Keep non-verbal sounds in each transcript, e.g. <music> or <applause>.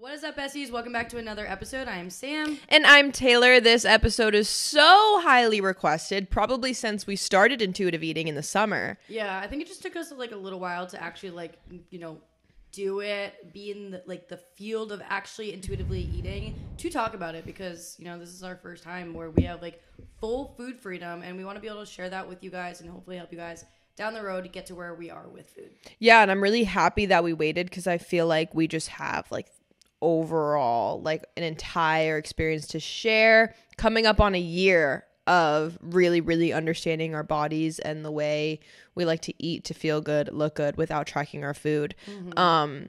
What is up, Bessies? Welcome back to another episode. I am Sam. And I'm Taylor. This episode is so highly requested, probably since we started intuitive eating in the summer. Yeah, I think it just took us like a little while to actually like you know do it, be in the, like the field of actually intuitively eating to talk about it because you know this is our first time where we have like full food freedom and we want to be able to share that with you guys and hopefully help you guys down the road to get to where we are with food. Yeah, and I'm really happy that we waited because I feel like we just have like overall like an entire experience to share coming up on a year of really really understanding our bodies and the way we like to eat to feel good look good without tracking our food. Um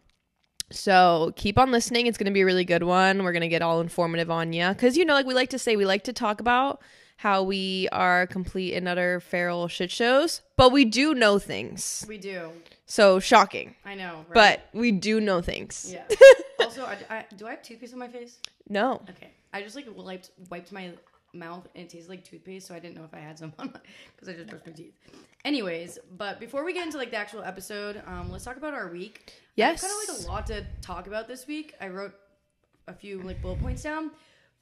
so keep on listening. It's going to be a really good one. We're going to get all informative on you because you know like we like to say we like to talk about how we are complete and utter feral shit shows but we do know things We do. so shocking I know. Right? but we do know things yeah. <laughs> also, I, I, do I have toothpaste on my face? no Okay. I just like wiped wiped my mouth and it tasted like toothpaste, so I didn't know if I had some <laughs> on because I just brushed my teeth. Anyways, but before we get into like the actual episode, um, let's talk about our week. Yes. Kind of like a lot to talk about this week. I wrote a few like bullet points down.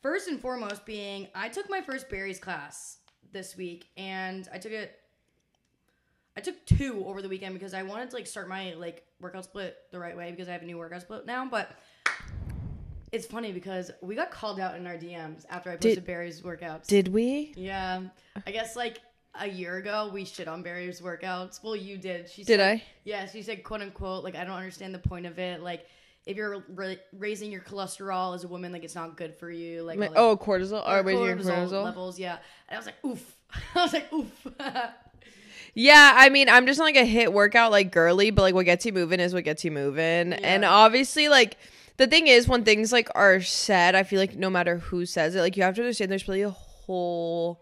First and foremost, being I took my first Barry's class this week, and I took it. I took two over the weekend because I wanted to like start my like workout split the right way because I have a new workout split now, but it's funny because we got called out in our DMs after I posted Did- Barry's workouts. did we yeah, I guess like a year ago we shit on Barry's workouts. Well, you did. She Did said, I? Yeah, she said quote unquote like I don't understand the point of it. Like if you're ra- raising your cholesterol as a woman, like it's not good for you. Like like, oh, cortisol. or raising your cortisol cortisol. levels. Yeah, and I was like oof. <laughs> I was like oof. <laughs> Yeah, I mean, I'm just like a HIIT workout like girly, but like what gets you moving is what gets you moving. And obviously, like the thing is, when things like are said, I feel like no matter who says it, like you have to understand there's really a whole,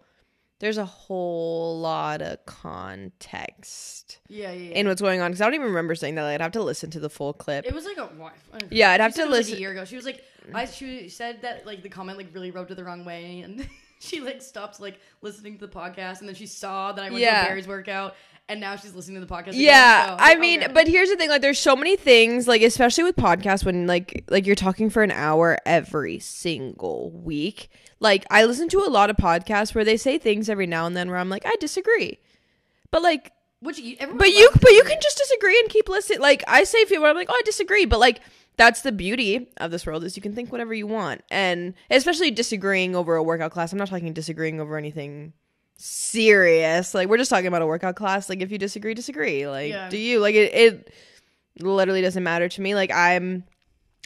there's a whole lot of context yeah, yeah. yeah. in what's going on. Because I don't even remember saying that. Like, I'd have to listen to the full clip. It was like a? Yeah, I'd have to it like, listen- a year ago. She was like, I she said that like the comment like really rubbed her the wrong way, and <laughs> she like stopped like listening to the podcast, and then she saw that I went Yeah. to Barry's workout, and now she's listening to the podcast. again. Yeah, So, I mean, okay. but here's the thing: like, there's so many things, like especially with podcasts, when like like you're talking for an hour every single week. Like, I listen to a lot of podcasts where they say things every now and then where I'm like, I disagree, but like, which you, but you but you can just disagree and keep listening. Like, I say where I'm like, oh, I disagree, but like. That's the beauty of this world is you can think whatever you want, and especially disagreeing over a workout class. I'm not talking disagreeing over anything serious. Like we're just talking about a workout class. Like if you disagree, disagree. Like Yeah. do you? Like it, it literally doesn't matter to me. Like I'm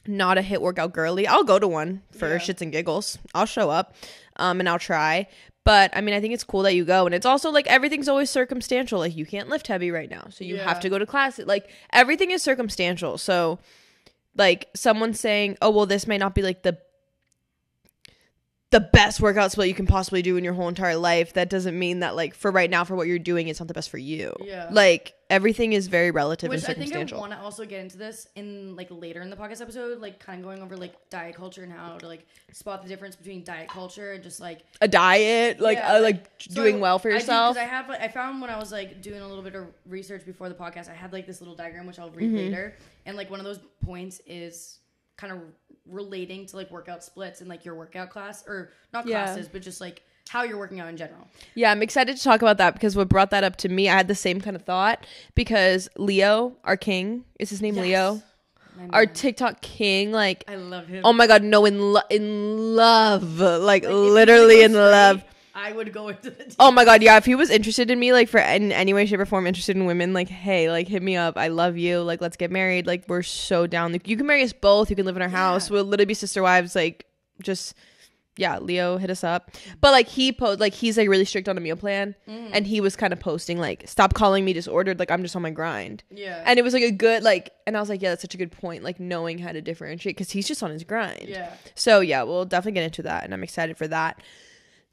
not a HIIT workout girly. I'll go to one for Yeah. shits and giggles. I'll show up, um, and I'll try. But I mean, I think it's cool that you go, and it's also like everything's always circumstantial. Like you can't lift heavy right now, so you Yeah. have to go to class. Like everything is circumstantial. So, like someone saying, "Oh, well, this may not be like the the best workout split you can possibly do in your whole entire life. That doesn't mean that like for right now for what you're doing it's not the best for you. Yeah. like everything is very relative Which and I think I want to also get into this in like later in the podcast episode, like kind of going over like diet culture and how to like spot the difference between diet culture and just like a diet? Like Yeah, uh, like so doing I- well for I do, I, have like I found when I was like doing a little bit of research before the podcast, I had like this little diagram which I'll read Mm-hmm. later, and like one of those points is kind of relating to like workout splits and like your workout class or not Yeah. classes, but just like how you're working out in general. yeah i'm excited to talk about that because what brought that up to me i had the same kind of thought because leo our king is his name leo our tiktok king like I love him. oh my god no in, lo- in love like, Like, literally in love I would go into the. Oh my god, yeah. If he was interested in me, like for in any way, shape, or form, interested in women, like, hey, like hit me up. I love you. Like, let's get married. Like, we're so down. Like, you can marry us both. You can live in our house. Yeah. We'll literally be sister wives. Like, just yeah, Leo hit us up. But like he post like he's like really strict on a meal plan. Mm. And he was kind of posting like, stop calling me disordered, like I'm just on my grind. Yeah. And it was like a good like and I was like, yeah, that's such a good point, like knowing how to differentiate because he's just on his grind. yeah. So yeah, we'll definitely get into that, and I'm excited for that.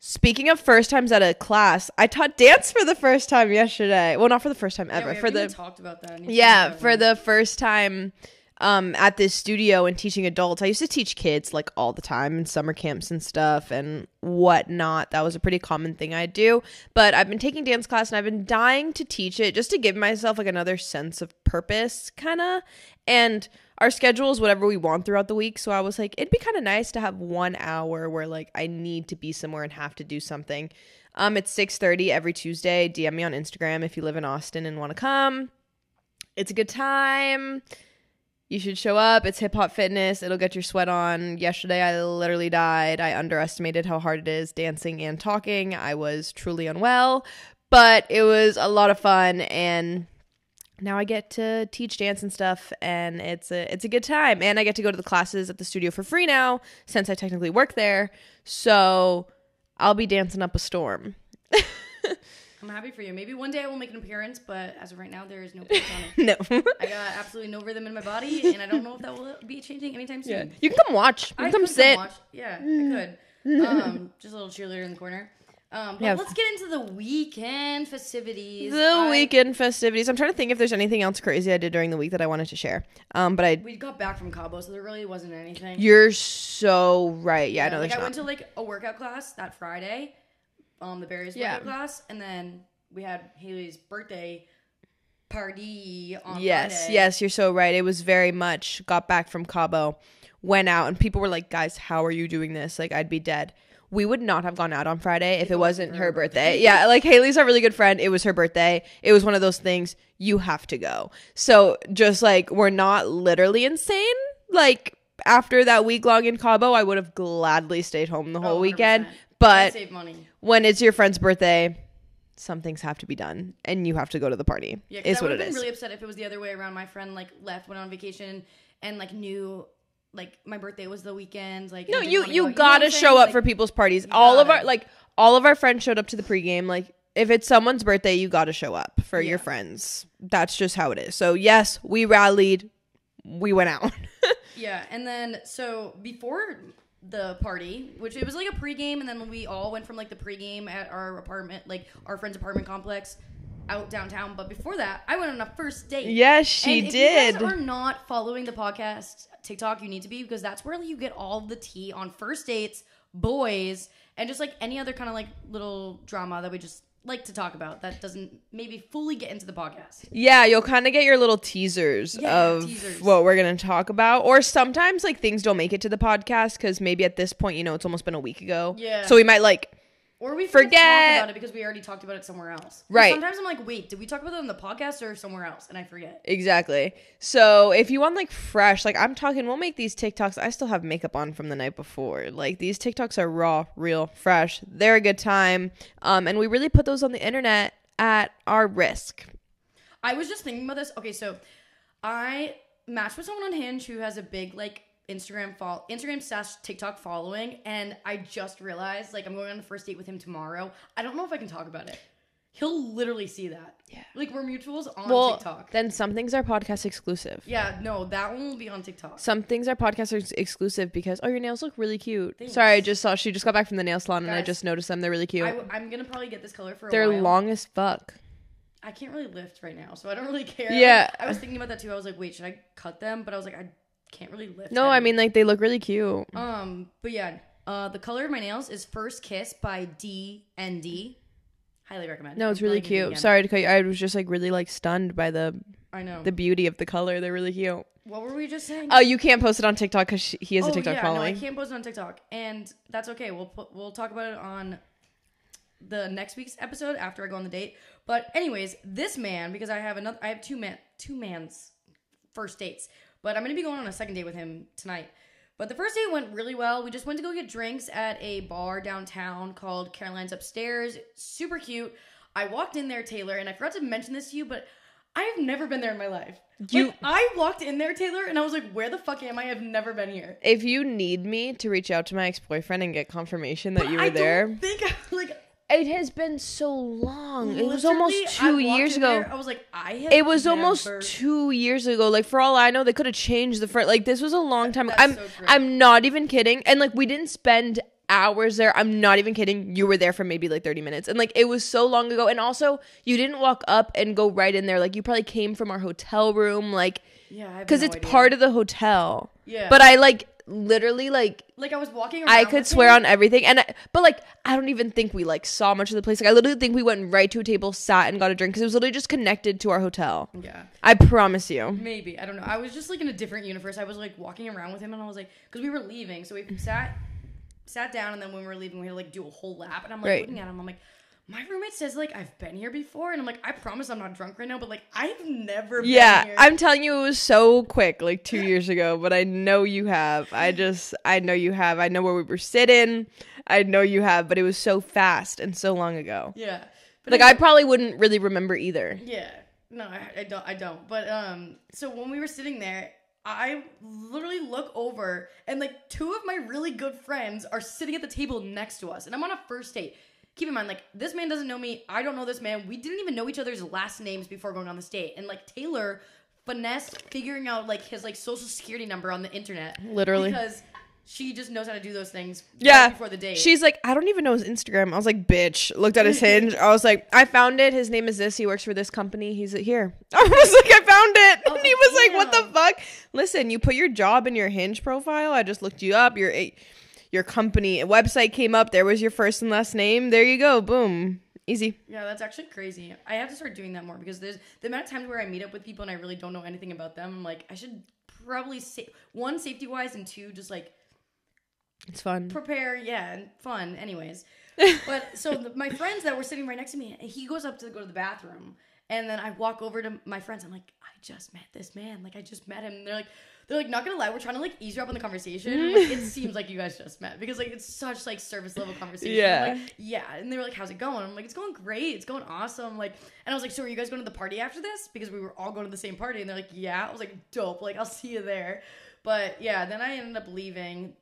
Speaking of first times at a class, I taught dance for the first time yesterday. Well, not for the first time Yeah, ever. we for the talked about that. I need to yeah, for the first time um, at this studio and teaching adults. I used to teach kids like all the time in summer camps and stuff and whatnot. That was a pretty common thing I do. But I've been taking dance class and I've been dying to teach it just to give myself like another sense of purpose, kind of. And our schedule is whatever we want throughout the week. So I was like, it'd be kind of nice to have one hour where like I need to be somewhere and have to do something. Um, it's six thirty every Tuesday. DM me on Instagram if you live in Austin and want to come. It's a good time. You should show up. It's hip hop fitness. It'll get your sweat on. Yesterday, I literally died. I underestimated how hard it is dancing and talking. I was truly unwell, but it was a lot of fun. And now I get to teach dance and stuff, and it's a it's a good time. And I get to go to the classes at the studio for free now, since I technically work there. So I'll be dancing up a storm. <laughs> I'm happy for you. Maybe one day I will make an appearance, but as of right now, there is no place on it. <laughs> no. I got absolutely no rhythm in my body, and I don't know if that will be changing anytime soon. yeah. You can come watch. You can I come could sit. watch. Yeah, I could. Um, just a little cheerleader in the corner. Um, but Yeah. let's get into the weekend festivities. The I- weekend festivities. I'm trying to think if there's anything else crazy I did during the week that I wanted to share. Um, but I, We got back from Cabo, so there really wasn't anything. you're so right. Yeah, I know like I not. went to like a workout class that Friday, um, the Barry's Yeah. workout class, and then we had Haley's birthday party on yes, Friday. yes, you're so right. It was very much got back from Cabo, went out, and people were like, "Guys, how are you doing this? Like, I'd be dead." We would not have gone out on Friday if, it wasn't her birthday. yeah, like Haley's a really good friend. It was her birthday. It was one of those things you have to go. So just like we're not literally insane. Like after that week long in Cabo, I would have gladly stayed home the whole Oh, weekend. 100%. But when it's your friend's birthday, some things have to be done, and you have to go to the party. Yeah, is I what would it have been is. really upset if it was the other way around. My friend like left, went on vacation, and like knew like my birthday was the weekend. Like no, you you go. gotta what I'm show up Like, for people's parties. All of our like all of our friends showed up to the pregame. Like if it's someone's birthday, you gotta show up for your friends. That's just how it is. So yes, we rallied. We went out. <laughs> Yeah, and then so before the party, which it was like a pregame, and then we all went from like the pregame at our apartment, like our friend's apartment complex, out downtown. But before that, I went on a first date. yes, she and if did. You guys are not following the podcast TikTok. You need to be because that's where you get all the tea on first dates, boys, and just like any other kind of like little drama that we just like to talk about that doesn't maybe fully get into the podcast. Yeah, you'll kind of get your little teasers Yeah, of teasers. what we're going to talk about. Or sometimes, like, things don't make it to the podcast because maybe at this point, you know, it's almost been a week ago. Yeah. So we might, like, Or we forget, about it because we already talked about it somewhere else. Right. Sometimes I'm like, wait, did we talk about it on the podcast or somewhere else? And I forget. exactly. So if you want, like, fresh, like, I'm talking, we'll make these TikToks. I still have makeup on from the night before. Like, these TikToks are raw, real, fresh. They're a good time. Um, and we really put those on the internet at our risk. I was just thinking about this. Okay, so I matched with someone on Hinge who has a big like Instagram follow Instagram slash TikTok following, and I just realized like I'm going on a first date with him tomorrow. I don't know if I can talk about it. He'll literally see that. Yeah. Like we're mutuals on Well, TikTok. then some things are podcast exclusive. Yeah, no, that one will be on TikTok. Some things are podcast ex- exclusive because oh your nails look really cute. Thanks. Sorry, I just saw she just got back from the nail salon and I just noticed them. They're really cute. I, am gonna probably get this color for a They're while. long as fuck. I can't really lift right now, so I don't really care. Yeah. I was thinking about that too. I was like, wait, should I cut them? But I was like, I can't really lift. No, I mean like they look really cute. Um, but yeah, uh, the color of my nails is First Kiss by DND. Highly recommend. No, it's really probably gonna do it cute. Sorry to cut you. I was just like really like stunned by the I know. the beauty of the color. They're really cute. what were we just saying? Oh, you can't post it on TikTok because he has a oh TikTok yeah, following. no, I can't post it on TikTok, and that's okay. We'll put, we'll talk about it on the next week's episode after I go on the date. But anyways, this man because I have another, I have two man, two man's first dates, but I'm gonna be going on a second date with him tonight. But the first date went really well. We just went to go get drinks at a bar downtown called Caroline's Upstairs. Super cute. I walked in there, Taylor, and I forgot to mention this to you, but I've never been there in my life. You- like, I walked in there, Taylor, and I was like, "Where the fuck am I? I've never been here." if you need me to reach out to my ex boyfriend and get confirmation that But you were I there, Don't think <laughs> like it has been so long. It was almost two years ago. there, I was like, I. It was almost two years ago. Like for all I know, they could have changed the front. Like this was a long time. That's I'm so. I'm not even kidding. And like we didn't spend hours there. I'm not even kidding. You were there for maybe like 30 minutes. And like it was so long ago. And also you didn't walk up and go right in there. Like you probably came from our hotel room. Like Yeah, because it's part of the hotel. Yeah. But I like literally like Like I was walking around. I could swear him. on everything, and I, but like I don't even think we like saw much of the place. Like I literally think we went right to a table, sat, and got a drink because it was literally just connected to our hotel. Yeah. I promise you. Maybe I don't know. I was just like in a different universe. I was like walking around with him, and I was like, because we were leaving, so we sat sat down, and then when we were leaving, we had to like do a whole lap, and I'm like Right. looking at him, I'm like, my roommate says like I've been here before, and I'm like, I promise I'm not drunk right now, but like I've never. Been Yeah. I'm telling you, it was so quick, like two years ago. But I know you have. I <laughs> just, I know you have. I know where we were sitting. I know you have. But it was so fast and so long ago. Yeah. But Like I probably wouldn't really remember either. Yeah. No, I, I don't. I don't. But um, so when we were sitting there, I literally look over and like two of my really good friends are sitting at the table next to us, and I'm on a first date. Keep in mind, like this man doesn't know me. I don't know this man. We didn't even know each other's last names before going on this date, and like Taylor finessed figuring out like his like social security number on the internet, Literally. because she just knows how to do those things. right Yeah. before the date. She's like, I don't even know his Instagram. I was like, bitch. Looked at his hinge. I was like, I found it. His name is this. He works for this company. He's here. <laughs> I was like, I found it. Was <laughs> And he was like, what the fuck? Listen, you put your job in your hinge profile. I just looked you up. Your your company website came up. There was your first and last name. There you go. Boom. Easy. Yeah, that's actually crazy. I have to start doing that more because there's the amount of times where I meet up with people and I really don't know anything about them. I'm like, I should probably say one safety wise and two just like It's fun. prepare. Yeah, and fun. Anyways, <laughs> but so the, my friends that were sitting right next to me, he goes up to go to the bathroom, and then I walk over to my friends. I'm like, I just met this man. Like I just met him. And they're like. They're like not gonna lie, we're trying to like ease you up on the conversation. Mm. Like, it seems like <laughs> you guys just met because like it's such like service level conversation. Yeah. Like, yeah. And they were like, How's it going? I'm like, It's going great. It's going awesome. Like, and I was like, So are you guys going to the party after this? Because we were all going to the same party. And they're like, Yeah. I was like, Dope. Like, I'll see you there. But yeah, then I ended up leaving.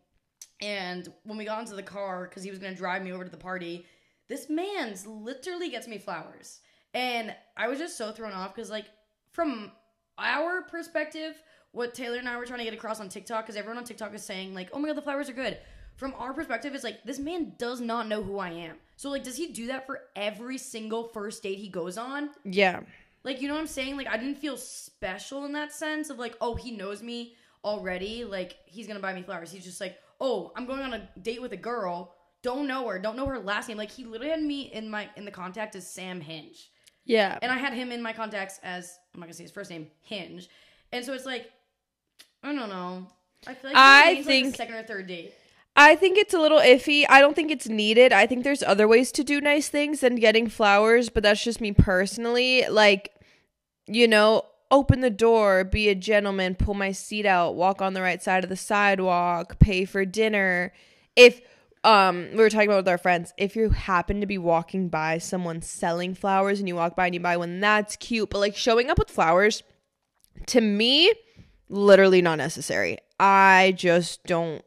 And when we got into the car, because he was gonna drive me over to the party, this man's literally gets me flowers. And I was just so thrown off because, like, from our perspective, what Taylor and I were trying to get across on TikTok, because everyone on TikTok is saying, like, oh my god, the flowers are good. From our perspective, it's like, this man does not know who I am. So, like, does he do that for every single first date he goes on? Yeah. Like, you know what I'm saying? Like, I didn't feel special in that sense of like, oh, he knows me already. Like, he's gonna buy me flowers. He's just like, oh, I'm going on a date with a girl. Don't know her. Don't know her last name. Like, he literally had me in my in the contact as Sam Hinge, Yeah. and I had him in my contacts as I'm not gonna say his first name, Hinge. And so it's like, I don't know. I feel like I it's like think- second or third date. I think it's a little iffy. I don't think it's needed. I think there's other ways to do nice things than getting flowers, but that's just me personally. Like, you know, open the door, be a gentleman, pull my seat out, walk on the right side of the sidewalk, pay for dinner. If um we were talking about with our friends, if you happen to be walking by someone selling flowers and you walk by and you buy one, that's cute. But like showing up with flowers to me literally not necessary. I just don't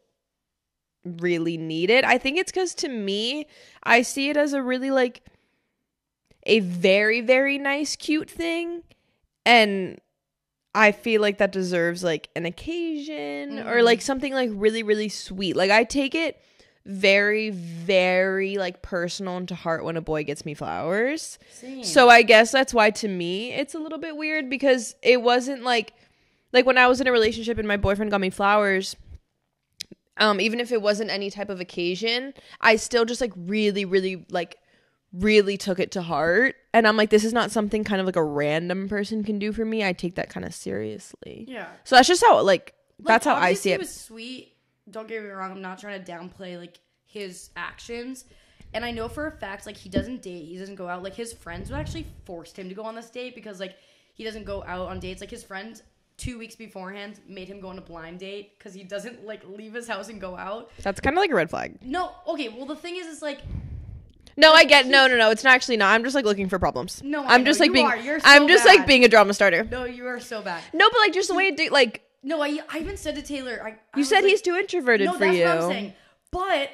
really need it. I think it's because to me, I see it as a really like a very, very nice, cute thing. And I feel like that deserves like an occasion or Mhm. like something like really, really sweet. Like I take it very, very like personal and to heart when a boy gets me flowers. Same. So I guess that's why to me it's a little bit weird because it wasn't like like when I was in a relationship and my boyfriend got me flowers um even if it wasn't any type of occasion, I still just like really really like really took it to heart and I'm like this is not something kind of like a random person can do for me. I take that kind of seriously. yeah. So that's just how like Like, that's how I see He it. was sweet. Don't get me wrong. I'm not trying to downplay like his actions. And I know for a fact, like he doesn't date. He doesn't go out. Like his friends would actually forced him to go on this date because like he doesn't go out on dates. Like his friend two weeks beforehand made him go on a blind date because he doesn't like leave his house and go out. That's kind of like a red flag. No, okay. Well, the thing is, is like No, I get no, no, no. It's not actually not. I'm just like looking for problems. No, I I'm know, just like you being. are. You're I'm just bad. like being a drama starter. no, you are so bad. No, but like just the way it do, like No, I I even said to Taylor. I, I you said like, he's too introverted no. for That's you. what I'm saying. But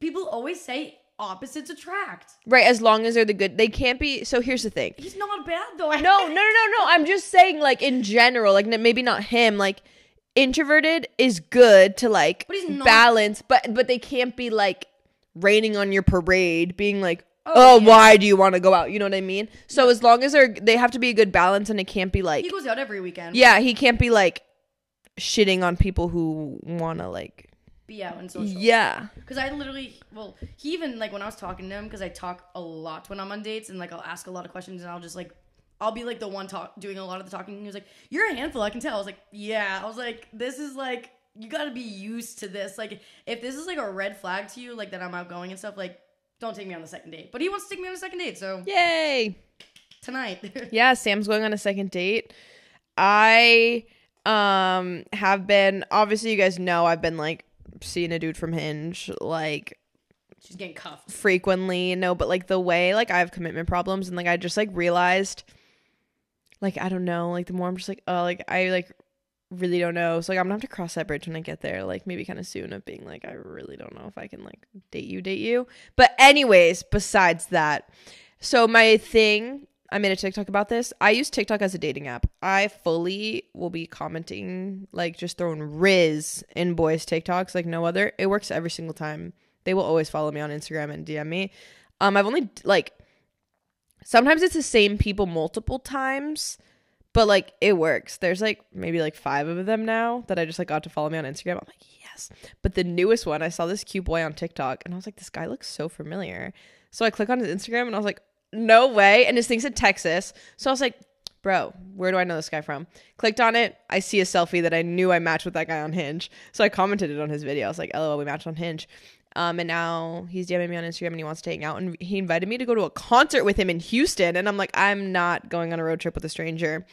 people always say opposites attract. Right, as long as they're the good. They can't be. So here's the thing. He's not bad though. I No, no, no, no, no. I'm just saying, like in general, like maybe not him. Like introverted is good to like But he's not- balance, but but they can't be like raining on your parade, being like, Oh, oh, yeah. why do you want to go out? You know what I mean? So as long as they're they have to be a good balance, and it can't be like He goes out every weekend. Yeah, he can't be like shitting on people who want to like Be out and social. yeah Because I literally, well, he even like when I was talking to him, because I talk a lot when I'm on dates, and like I'll ask a lot of questions, and I'll just like, I'll be like the one talk doing a lot of the talking. And he was like, "You're a handful, I can tell." I was like, "Yeah." I was like, "This is like, you got to be used to this. Like, if this is like a red flag to you, like that I'm outgoing and stuff, like, don't take me on the second date." But he wants to take me on a second date, so yay tonight. <laughs> yeah sam's going on a second date i um have been obviously you guys know i've been like seeing a dude from hinge like She's getting cuffed. frequently no but like the way like i have commitment problems and like i just like realized like i don't know like the more i'm just like oh like i like really don't know so like i'm gonna have to cross that bridge when i get there like maybe kind of soon of being like i really don't know if i can like date you date you but anyways besides that so my thing i made a tiktok about this. I use tiktok as a dating app. I fully will be commenting like just throwing riz in boys tiktoks like no other. It works every single time. They will always follow me on instagram and dm me. Um i've only like sometimes it's the same people multiple times but like it works. There's like maybe like five of them now that i just like got to follow me on instagram. I'm like yes. But the newest one i saw this cute boy on tiktok and i was like this guy looks so familiar. So i click on his instagram and i was like no way and his thing's in texas so i was like bro where do i know this guy from clicked on it i see a selfie that i knew i matched with that guy on hinge so i commented it on his video i was like lol we matched on hinge um, and now he's DMing me on Instagram and he wants to hang out. And he invited me to go to a concert with him in Houston. And I'm like, I'm not going on a road trip with a stranger.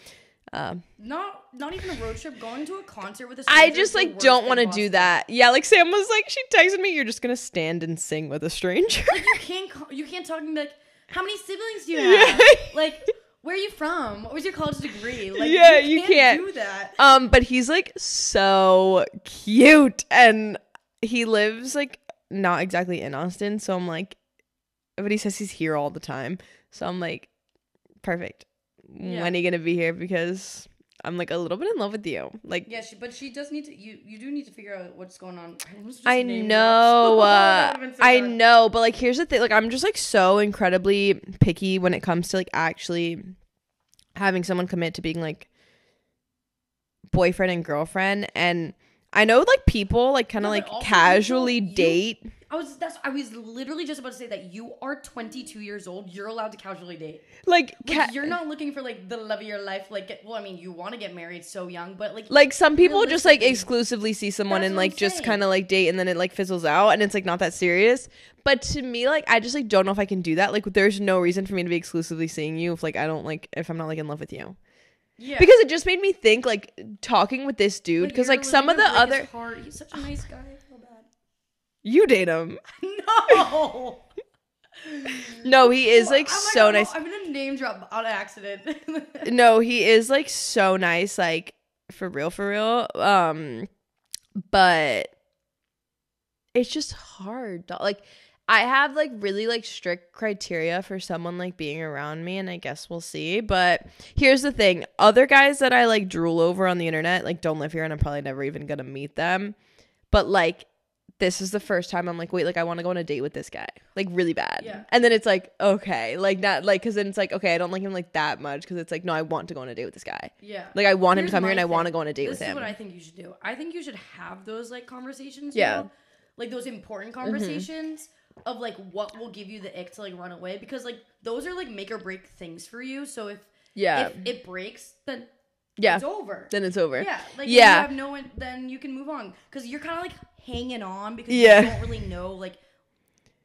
Um, Not, not even a road trip. Going to a concert with a stranger I just like don't want to do that. Yeah, like Sam was like, she texted me, you're just gonna stand and sing with a stranger. Like you can't you can't talk and be like, how many siblings do you Yeah. have? <laughs> like, where are you from? What was your college degree? Like, Yeah, you can't. do that. um, but he's like so cute, and he lives like not exactly in Austin, so I'm like, but he says he's here all the time, so I'm like, perfect. Yeah. When are you gonna be here? Because I'm like a little bit in love with you. Like, Yeah, she, but she does need to. You you do need to figure out what's going on. I, almost just I named know, uh, <laughs> That would've been so I know, but like, here's the thing: like, I'm just like so incredibly picky when it comes to like actually having someone commit to being like boyfriend and girlfriend, and I know like people like kind of but like casually people- you- date. I was that's I was literally just about to say that you are 22 years old. You're allowed to casually date. Like, Like, ca- you're not looking for like the love of your life. Like, get, well, I mean, you want to get married so young, but like, like some people just like exclusively see someone That's and like just kind of like date and then it like fizzles out and it's like not that serious but to me like i just like don't know if i can do that like there's no reason for me to be exclusively seeing you if like i don't like if i'm not like in love with you yeah, because it just made me think like talking with this dude because you're like some of the to break his other heart. He's such a nice guy. I feel bad. you date him <laughs> No. no he is like my so God, nice I'm gonna name drop on accident. <laughs> no he is like so nice like for real for real um but it's just hard like i have like really like strict criteria for someone like being around me and i guess we'll see but here's the thing other guys that i like drool over on the internet like don't live here and i'm probably never even gonna meet them but like this is the first time i'm like wait like i want to go on a date with this guy like really bad Yeah. and then it's like okay like not like because then it's like okay i don't like him like that much because it's like no i want to go on a date with this guy yeah. like I want him to come here and I thing. want to go on a date this with him. is what I think you should do. I think you should have those like conversations. Yeah. Mm-hmm. know? Like those important conversations of like what will give you the ick to like run away because like those are like make or break things for you. So if yeah. if it breaks, then yeah. it's over. Then it's over. Yeah, like Yeah. you have no one, then you can move on because you're kind of like hanging on because Yeah. you don't really know like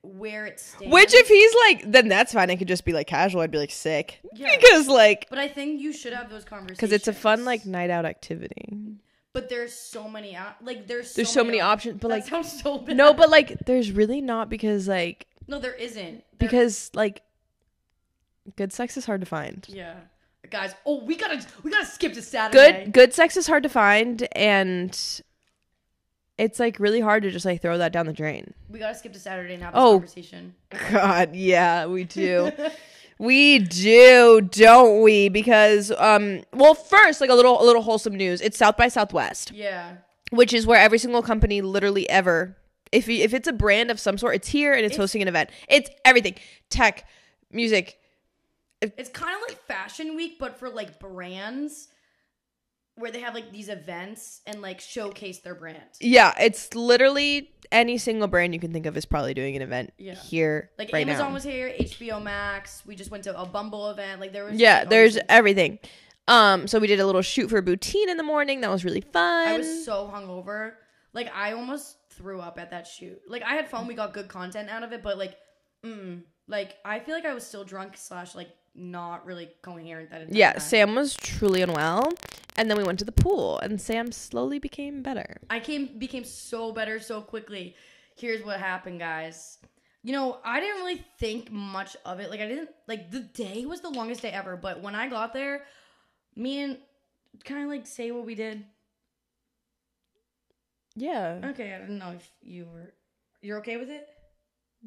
where it stands. Which if he's like then that's fine. It could just be like casual. I'd be like sick. Yeah. Because like but I think you should have those conversations because it's a fun like night out activity. But there's so many out like there's There's so many op- options, but like sounds so no, but like there's really not because like no, there isn't There- because like good sex is hard to find. yeah, guys. Oh, we gotta we gotta skip to Saturday. Good good sex is hard to find and it's like really hard to just like throw that down the drain. We gotta skip to Saturday and have this Oh. conversation. God, yeah, we <laughs> do. we do, don't we? Because um well first, like a little a little wholesome news. It's South by Southwest, Yeah, which is where every single company literally ever if you, if it's a brand of some sort, it's here and it's, It's- hosting an event. It's everything. Tech, music. it's kind of like Fashion Week, but for like brands. Where they have like these events and like showcase their brand. Yeah, it's literally any single brand you can think of is probably doing an event Yeah. here Like right Amazon now. was here, HBO Max. We just went to a Bumble event. Like there was yeah, like, there's everything. Um, so we did a little shoot for Boutine in the morning. That was really fun. I was so hungover. Like I almost threw up at that shoot. Like I had fun. We got good content out of it, but like, mm, like I feel like I was still drunk slash like not really coherent that entire yeah, time. Sam was truly unwell, and then we went to the pool, and Sam slowly became better. I came became so better so quickly. Here's what happened, guys. You know, I didn't really think much of it. Like I didn't like the day was the longest day ever, but when I got there, me and kind of like say what we did. Yeah, Okay, I didn't know if you were you're okay with it.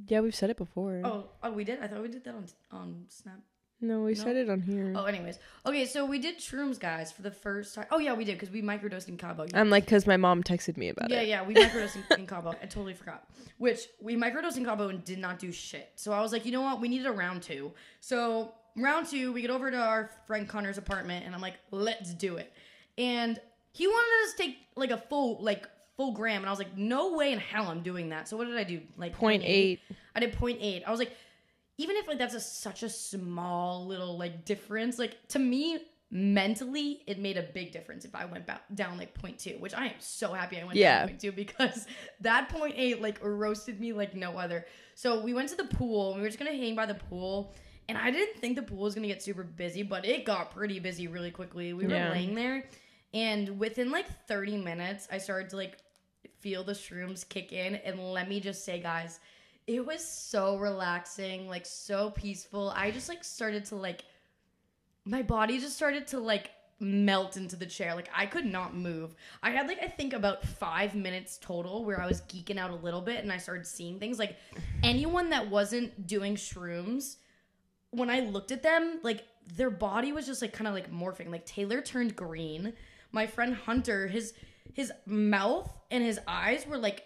yeah, we've said it before. Oh, oh, we did. I thought we did that on on Snap. No, we no. said it on here. Oh, anyways, okay. So we did shrooms, guys, for the first time. Oh yeah, we did because we microdosed in Cabo. I'm like, cause my mom texted me about Yeah, it. yeah, yeah, we microdosed in, in Cabo. I totally forgot. Which we microdosed in Cabo and did not do shit. So I was like, you know what? We needed a round two. So round two, we get over to our friend Connor's apartment, and I'm like, let's do it. And he wanted us to take like a full like full gram, and I was like, no way in hell I'm doing that. So what did I do? Like Point eight. I did point eight. I was like, even if like that's a such a small little like difference, like to me mentally it made a big difference if I went back down like point two, which I am so happy I went Yeah. down point two because <laughs> that point eight like roasted me like no other. So we went to the pool. We were just gonna hang by the pool. And I didn't think the pool was gonna get super busy, but it got pretty busy really quickly. We were Yeah. laying there, and within like 30 minutes, I started to like feel the shrooms kick in. And let me just say, guys, it was so relaxing, like so peaceful. I just like started to like my body just started to like melt into the chair. Like I could not move. I had like I think about 5 minutes total where I was geeking out a little bit and I started seeing things like anyone that wasn't doing shrooms when I looked at them, like their body was just like kind of like morphing. Like Taylor turned green. My friend Hunter, his his mouth and his eyes were like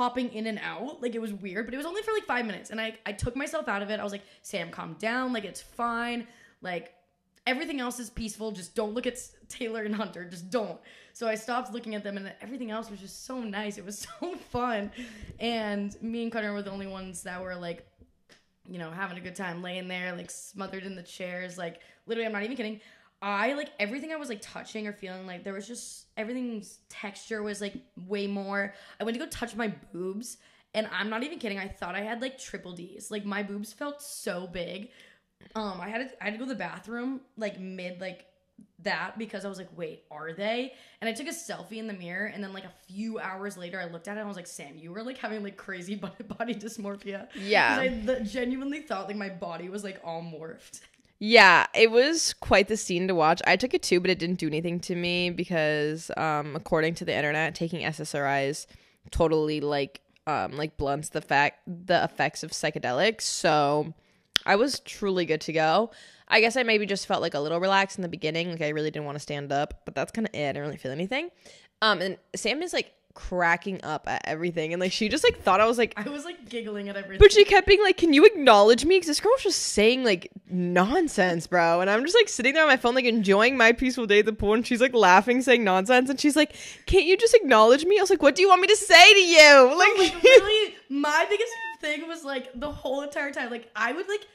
popping in and out. Like it was weird, but it was only for like five minutes. And I I took myself out of it. I was like, Sam, calm down. Like it's fine. Like everything else is peaceful. Just don't look at Taylor and Hunter. Just don't. So I stopped looking at them, and everything else was just so nice. It was <laughs> so fun. And me and Connor were the only ones that were like you know, having a good time laying there, like smothered in the chairs. Like, literally, I'm not even kidding. I like everything I was like touching or feeling like there was just everything's texture was like way more. I went to go touch my boobs, and I'm not even kidding. I thought I had like triple D's. Like, my boobs felt so big. Um, I had to, I had to go to the bathroom like mid like that because I was like, wait, are they? And I took a selfie in the mirror, and then like a few hours later, I looked at it and I was like, Sam, you were like having like crazy <laughs> body body dysmorphia. Yeah, I genuinely thought like my body was like all morphed. <laughs> Yeah, it was quite the scene to watch. I took it too, but it didn't do anything to me because, um, according to the internet, taking SSRIs totally like um like blunts the fact the effects of psychedelics. So I was truly good to go. I guess I maybe just felt like a little relaxed in the beginning, like I really didn't want to stand up, but that's kind of it. I didn't really feel anything. Um, and Sam is like cracking up at everything, and like she just like thought I was like I was like giggling at everything. but she kept being like, "Can you acknowledge me?" Because this girl was just saying like nonsense, bro. And I'm just like sitting there on my phone, like enjoying my peaceful day at the pool, and she's like laughing, saying nonsense, and she's like, "Can't you just acknowledge me?" I was like, "What do you want me to say to you?" Oh, like, like really, <laughs> my biggest thing was like the whole entire time. Like I would like,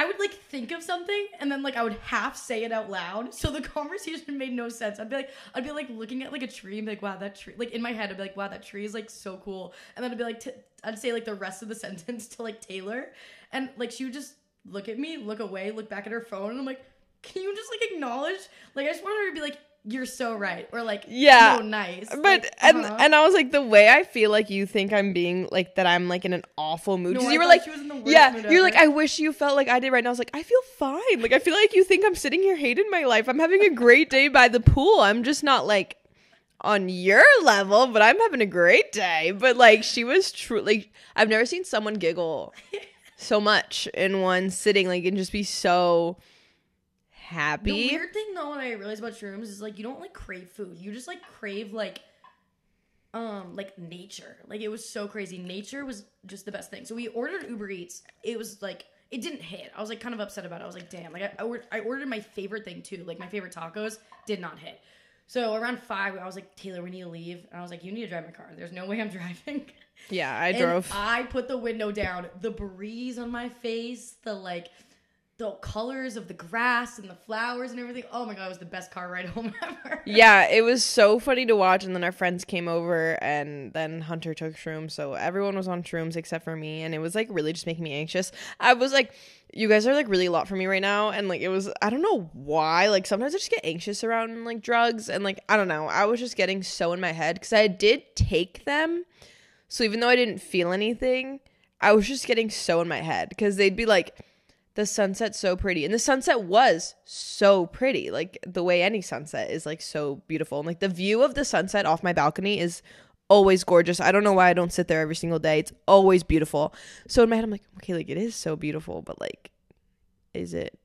I would like think of something and then like I would half say it out loud, so the <laughs> conversation made no sense. I'd be like, I'd be like looking at like a tree and be like, wow, that tree. Like in my head, I'd be like, wow, that tree is like so cool, and then I'd be like, t- I'd say like the rest of the <laughs> sentence to like Taylor, and like she would just look at me, look away, look back at her phone, and I'm like, can you just like acknowledge? Like I just wanted her to be like. You're so right, or like, Yeah, so nice. but Like, and uh-huh. and I was like, the way I feel like you think I'm being like that, I'm like in an awful mood. No, you were like, she was in the worst yeah, mood you're like. I wish you felt like I did right now. I was like, I feel fine. Like I feel like you think I'm sitting here hating my life. I'm having a great day by the pool. I'm just not like on your level, but I'm having a great day. But like she was truly like I've never seen someone giggle <laughs> so much in one sitting, like and just be so The weird thing though, when I realized about shrooms is like you don't like crave food. You just like crave like um like nature. Like it was so crazy. Nature was just the best thing. So we ordered Uber Eats. It was like it didn't hit. I was like kind of upset about it. I was like, damn. Like I, I, ordered, I ordered my favorite thing too. Like my favorite tacos did not hit. So around five, I was like, Taylor, we need to leave. And I was like, you need to drive my car. There's no way I'm <laughs> driving. Yeah, I And drove. I put the window down. The breeze on my face, the like, the colors of the grass and the flowers and everything. Oh my god, it was the best car ride <laughs> home ever. yeah, it was so funny to watch. And then our friends came over, and then Hunter took shrooms. So everyone was on shrooms except for me. And it was like really just making me anxious. I was like, you guys are like really a lot for me right now. And like, it was, I don't know why. Like, sometimes I just get anxious around like drugs. And like, I don't know. I was just getting so in my head because I did take them. So even though I didn't feel anything, I was just getting so in my head because they'd be like, the sunset's so pretty. And the sunset was so pretty. Like the way any sunset is like so beautiful. And like the view of the sunset off my balcony is always gorgeous. I don't know why I don't sit there every single day. It's always beautiful. So in my head I'm like, okay, like it is so beautiful, but like is it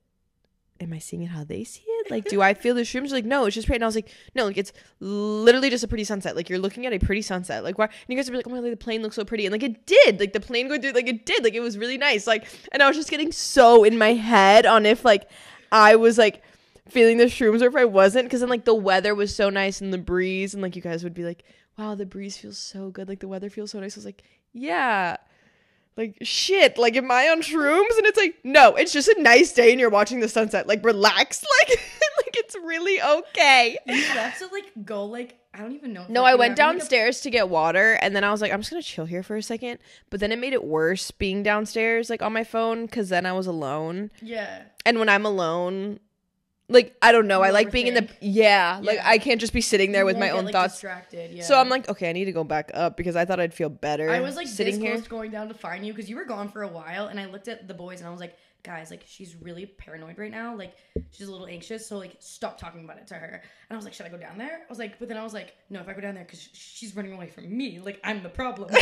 am I seeing it how they see it? Like, do I feel the shrooms? Like, no, it's just pretty. And I was like, no, like it's literally just a pretty sunset. Like you're looking at a pretty sunset. Like why? And you guys be like, oh my god, the plane looks so pretty, and like it did. Like the plane going through, like it did. Like it was really nice. Like, and I was just getting so in my head on if like I was like feeling the shrooms or if I wasn't, because then like the weather was so nice and the breeze, and like you guys would be like, wow, the breeze feels so good. Like the weather feels so nice. I was like, yeah like shit like am i on shrooms and it's like no it's just a nice day and you're watching the sunset like relax <laughs> like it's really okay You have to like go like I don't even know. no i went have, like, a- downstairs to get water and then i was like i'm just gonna chill here for a second but then it made it worse being downstairs like on my phone because then i was alone Yeah. and when i'm alone like i don't know i like being in the overthink. yeah like i can't just be sitting there You with my get, own like, thoughts Distracted. Yeah. so i'm like okay i need to go back up because i thought i'd feel better I was like sitting here going down to find you because you were gone for a while, and I looked at the boys and I was like, guys, like she's really paranoid right now. Like she's a little anxious, so like stop talking about it to her. And I was like, should I go down there? I was like, but then I was like, no, if I go down there because she's running away from me, like I'm the problem. <laughs> <laughs>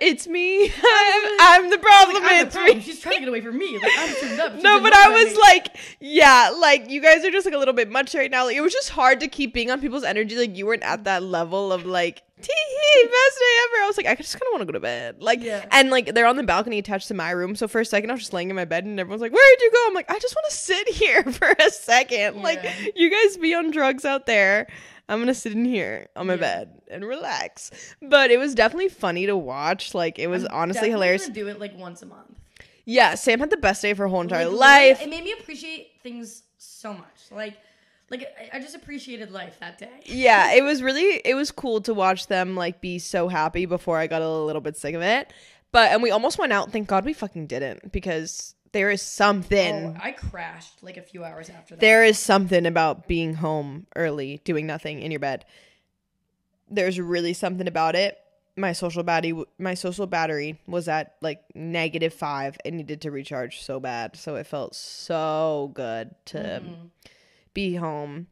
It's me i'm, I'm the problem I'm the it's problem. me She's trying to get away from me. Like I'm tuned up. She's no, but I was me. like, yeah, like you guys are just like a little bit much right now. Like it was just hard to keep being on people's energy. Like you weren't at that level of like, tee hee, best day ever. I was like, I just kind of want to go to bed. Like, Yeah. and like they're on the balcony attached to my room. So for a second, I was just laying in my bed, and everyone's like, "Where'd you go?" I'm like, I just want to sit <laughs> here for a second. Like you guys be on drugs out there. I'm gonna sit in here on my Yeah. bed and relax. But it was definitely funny to watch. Like it was I'm honestly hilarious. gonna do it like once a month. Yeah, Sam had the best day of her whole entire Like, life. It made me appreciate things so much. Like, like I, just appreciated life that day. yeah, it was really it was cool to watch them like be so happy before I got a little bit sick of it. But and we almost went out. Thank God we fucking didn't because there is something. Oh, I crashed like a few hours after that. there is something about being home early, doing nothing in your bed. There's really something about it. My social battery, my social battery was at like negative five and needed to recharge so bad. So it felt so good to Mhm. Be home.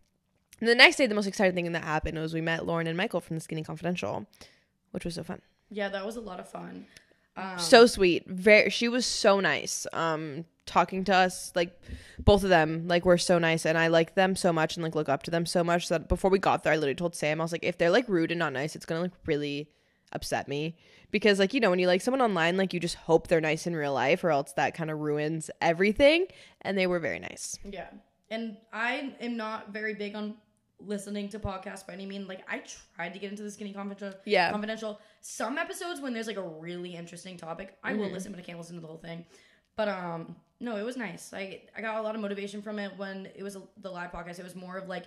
And the next day, the most exciting thing that happened was we met Lauren and Michael from the Skinny Confidential, which was so fun. Yeah, that was a lot of fun. Um, so sweet. Very, she was so nice. Um, talking to us, like both of them, like were so nice, and I like them so much and like look up to them so much that before we got there, I literally told Sam, I was like, if they're like rude and not nice, it's gonna like really upset me because like you know when you like someone online, like you just hope they're nice in real life, or else that kind of ruins everything. And they were very nice. yeah, and I am not very big on listening to podcasts by any means. Like I tried to get into the Skinny Confidential. Yeah. Confidential. Some episodes when there's like a really interesting topic, I Mm-hmm. will listen, but I can't listen to the whole thing. But um, no, it was nice. I I got a lot of motivation from it when it was a, the live podcast. It was more of like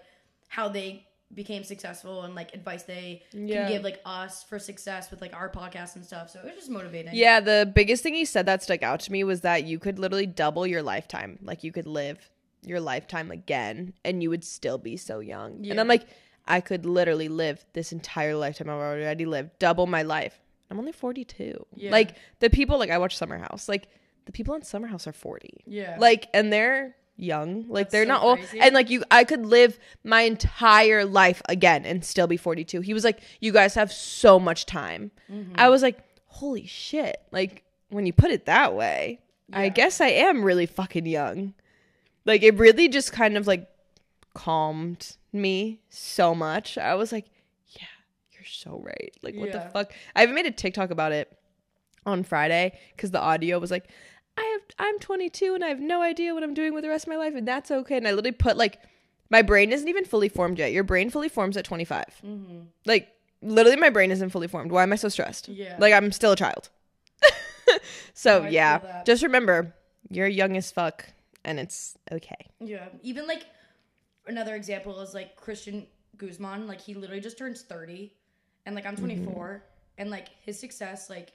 how they became successful and like advice they Yeah. can give like us for success with like our podcast and stuff. So it was just motivating. Yeah, the biggest thing he said that stuck out to me was that you could literally double your lifetime. Like you could live your lifetime again and you would still be so young. And I'm like, I could literally live this entire lifetime I've already lived, double my life. I'm only 42. Yeah. Like the people, like I watch Summer House, like the people on Summer House are 40. Yeah. Like, and they're young. Like That's they're so not old. crazy. And like you, I could live my entire life again and still be 42. He was like, you guys have so much time. Mm-hmm. I was like, holy shit. Like when you put it that way, I guess I am really fucking young. Like it really just kind of like calmed me so much. I was like, yeah, you're so right. Like what the fuck? I even made a TikTok about it on Friday because the audio was like, I have I'm 22 and I have no idea what I'm doing with the rest of my life and that's okay. And I literally put like my brain isn't even fully formed yet. Your brain fully forms at 25. Mm-hmm. Like literally my brain isn't fully formed. Why am I so stressed? Yeah. Like I'm still a child. <laughs> so feel yeah, just remember you're young as fuck and it's okay. Yeah. Even like another example is like Christian Guzman. Like he literally just turns 30 and like I'm Mm-hmm. 24 and like his success, like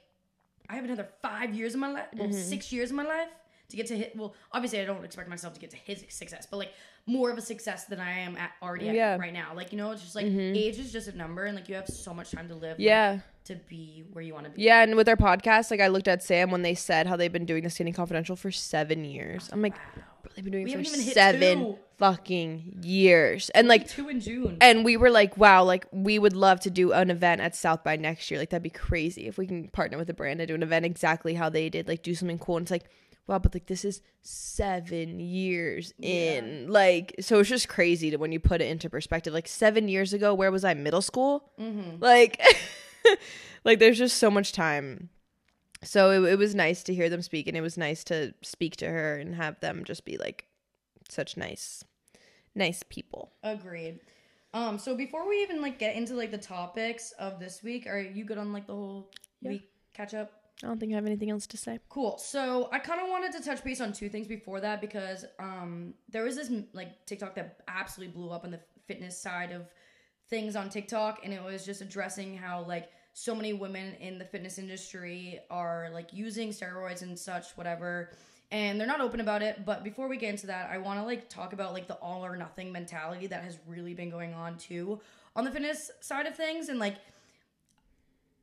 I have another five years of my life, well, Mm-hmm. six years of my life to get to hit. Well, obviously I don't expect myself to get to his success, but like more of a success than I am at already Yeah. Mm-hmm. right now. Like, you know, it's just like age is just a number and like you have so much time to live. like, Yeah. To be where you want to be. Yeah, and with our podcast, like I looked at Sam when they said how they've been doing the Standing Confidential for seven years. I'm like, bro, they've been doing We it for haven't even hit seven two. fucking years. And like two in June. and we were like, wow, like we would love to do an event at South by next year. Like that'd be crazy if we can partner with a brand and do an event exactly how they did, like do something cool. And it's like, wow, but like this is seven years in. Like, so it's just crazy to when you put it into perspective. Like seven years ago, where was I? Middle school? Mm-hmm. Like, <laughs> <laughs> like there's just so much time. So it, it was nice to hear them speak, and it was nice to speak to her and have them just be like such nice, nice people. Agreed. Um, so before we even like get into like the topics of this week, are you good on like the whole week catch up? I don't think I have anything else to say. Cool. So I kind of wanted to touch base on two things before that because um there was this like TikTok that absolutely blew up on the fitness side of things on TikTok and it was just addressing how like so many women in the fitness industry are like using steroids and such whatever and they're not open about it but before we get into that I want to like talk about like the all or nothing mentality that has really been going on too on the fitness side of things and like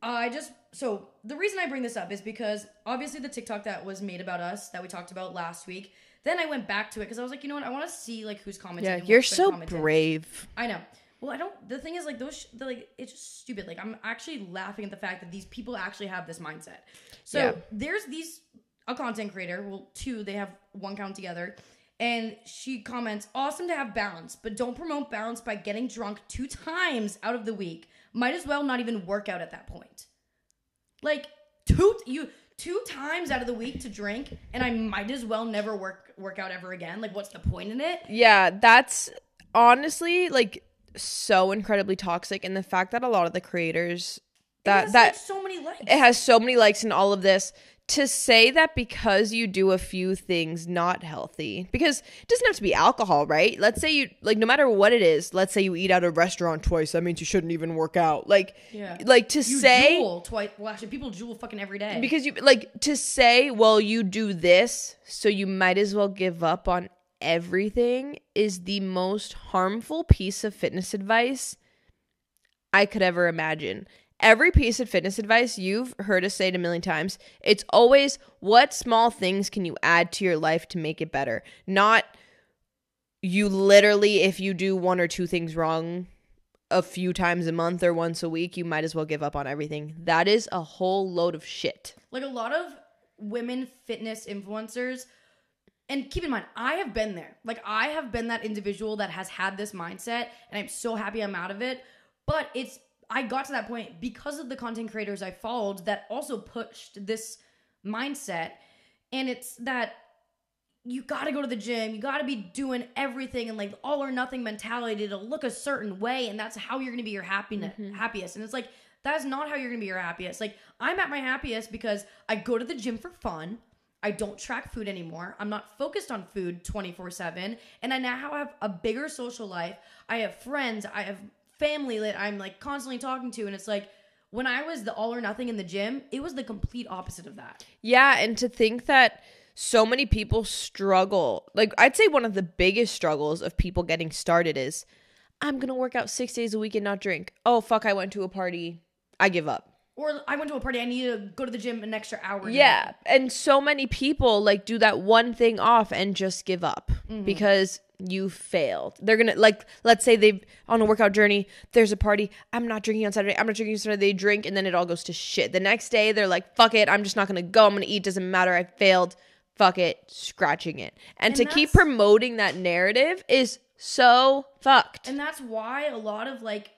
I just so the reason I bring this up is because obviously the TikTok that was made about us that we talked about last week. Then I went back to it because I was like, you know what, I want to see like who's commenting. Yeah, you're so commented. brave. I know. Well, I don't. The thing is, like those, sh- like it's just stupid. Like I'm actually laughing at the fact that these people actually have this mindset. So Yeah. there's these a content creator. Well, two. They have one count together, and she comments, "Awesome to have balance, but don't promote balance by getting drunk two times out of the week. Might as well not even work out at that point. Like two you." Two times out of the week to drink, and I might as well never work work out ever again. Like, what's the point in it? Yeah, that's honestly like so incredibly toxic and the fact that a lot of the creators that has, that like, so many likes. it has so many likes and all of this to say that because you do a few things not healthy because it doesn't have to be alcohol right let's say you like no matter what it is let's say you eat out at a restaurant twice that means you shouldn't even work out like Yeah. like to You say juul twice. Well, actually, people juul fucking every day. because you like to say well you do this so you might as well give up on everything is the most harmful piece of fitness advice i could ever imagine. Every piece of fitness advice you've heard us say it a million times it's always what small things can you add to your life to make it better? Not you literally if you do one or two things wrong a few times a month or once a week you might as well give up on everything. That is a whole load of shit. Like a lot of women fitness influencers, and keep in mind, I have been there. Like I have been that individual that has had this mindset, and I'm so happy I'm out of it. But it's I got to that point because of the content creators I followed that also pushed this mindset, and it's that you got to go to the gym. You got to be doing everything and like all or nothing mentality to look a certain way, and that's how you're gonna be your happiness, mm-hmm. happiest. And it's like that's not how you're gonna be your happiest. Like I'm at my happiest because I go to the gym for fun. I don't track food anymore. I'm not focused on food 24 7. And I now have a bigger social life. I have friends. I have family that I'm like constantly talking to. And it's like when I was the all or nothing in the gym, it was the complete opposite of that. Yeah, and to think that so many people struggle. Like I'd say one of the biggest struggles of people getting started is I'm going to work out 6 days a week and not drink. Oh fuck, I went to a party. I give up. Or I went to a party, I need to go to the gym an extra hour. Yeah, and so many people like do that one thing off and just give up mm-hmm. because you failed. They're gonna like, let's say they've on a workout journey. There's a party. I'm not drinking on Saturday. I'm not drinking on Saturday. They drink and then it all goes to shit. The next day they're like, "Fuck it. I'm just not gonna go. I'm gonna eat. Doesn't matter. I failed. Fuck it. Scratching it." And, And to keep promoting that narrative is so fucked. And that's why a lot of like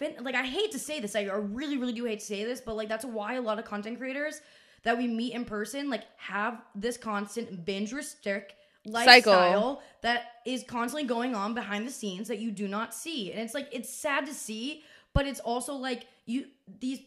fin- like I hate to say this, I really really do hate to say this, but like that's why a lot of content creators that we meet in person like have this constant binge restrict lifestyle that is constantly going on behind the scenes that you do not see. And it's like it's sad to see, but it's also like you these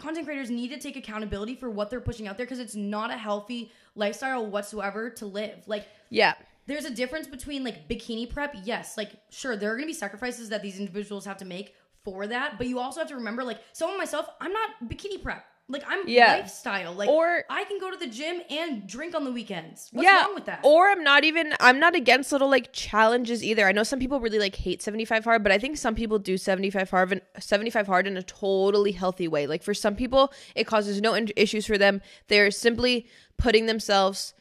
content creators need to take accountability for what they're pushing out there because it's not a healthy lifestyle whatsoever to live. Like Yeah. there's a difference between like bikini prep. Yes, like sure, there are gonna be sacrifices that these individuals have to make for that, but you also have to remember, like, someone myself, I'm not bikini prep. Like I'm Yeah. lifestyle. Like Or- I can go to the gym and drink on the weekends. What's yeah. wrong with that? Or I'm not even I'm not against little like challenges either. I know some people really like hate 75 hard, but I think some people do 75 hard in 75 hard in a totally healthy way. Like for some people, it causes no in- issues for them. They're simply putting themselves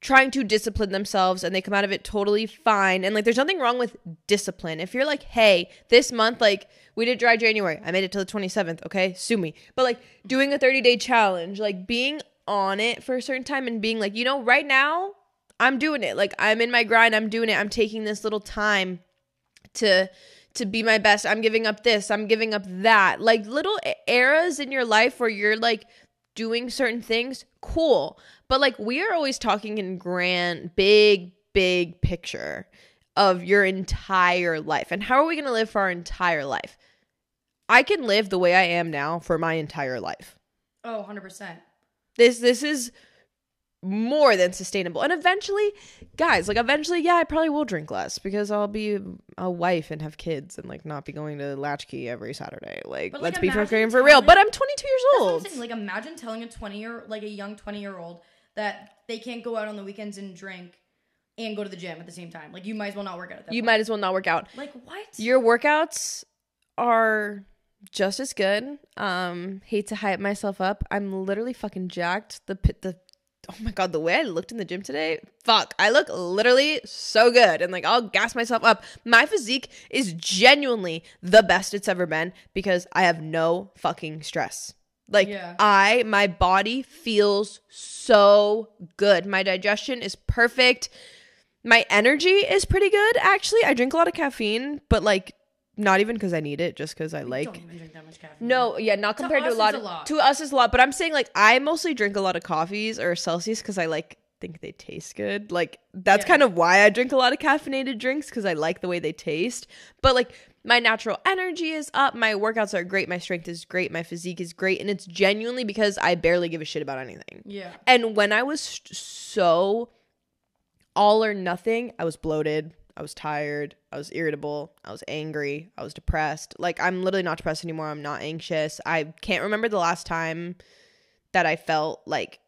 trying to discipline themselves and they come out of it totally fine. And like there's nothing wrong with discipline. If you're like, "Hey, this month like we did dry January. I made it to the 27th, okay? Sue me." But like doing a 30-day challenge, like being on it for a certain time and being like, "You know, right now I'm doing it. Like I'm in my grind, I'm doing it. I'm taking this little time to to be my best. I'm giving up this, I'm giving up that. Like little eras in your life where you're like doing certain things, cool. But like we are always talking in grand, big, big picture of your entire life. And how are we going to live for our entire life? I can live the way I am now for my entire life. oh, 100%. This this is more than sustainable. And eventually, guys, like eventually, yeah, I probably will drink less because I'll be a wife and have kids and like not be going to Latchkey every Saturday. Like, But, like, let's be fucking for real. But I'm 22 years That's what I'm old. Like imagine telling a 20 year like a young 20 year old that they can't go out on the weekends and drink and go to the gym at the same time. Like you might as well not work out at that You point. might as well not work out. like what? Your workouts are just as good. Um, hate to hype myself up. I'm literally fucking jacked. The pit the oh my god, the way I looked in the gym today, fuck. I look literally so good. And like I'll gas myself up. My physique is genuinely the best it's ever been because I have no fucking stress. Like Yeah. I my body feels so good. My digestion is perfect. My energy is pretty good actually. I drink a lot of caffeine, but like not even because I need it, just because I like don't even drink that much caffeine. no, yeah, not To compared to, us, a lot. a lot. To us, is a lot. But I'm saying like I mostly drink a lot of coffees or Celsius because I like think they taste good. Like that's Yeah. kind of why I drink a lot of caffeinated drinks because I like the way they taste. But like my natural energy is up. My workouts are great. My strength is great. My physique is great, and it's genuinely because I barely give a shit about anything. Yeah. And when I was st- so all or nothing, I was bloated. I was tired. I was irritable. I was angry. I was depressed. Like, I'm literally not depressed anymore. I'm not anxious. I can't remember the last time that I felt like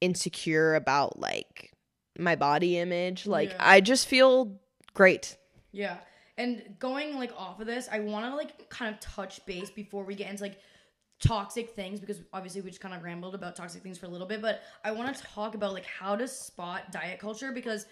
insecure about like my body image. Like, Yeah. I just feel great. Yeah. And going like off of this, I want to like kind of touch base before we get into like toxic things because obviously we just kind of rambled about toxic things for a little bit, but I want to talk about like how to spot diet culture because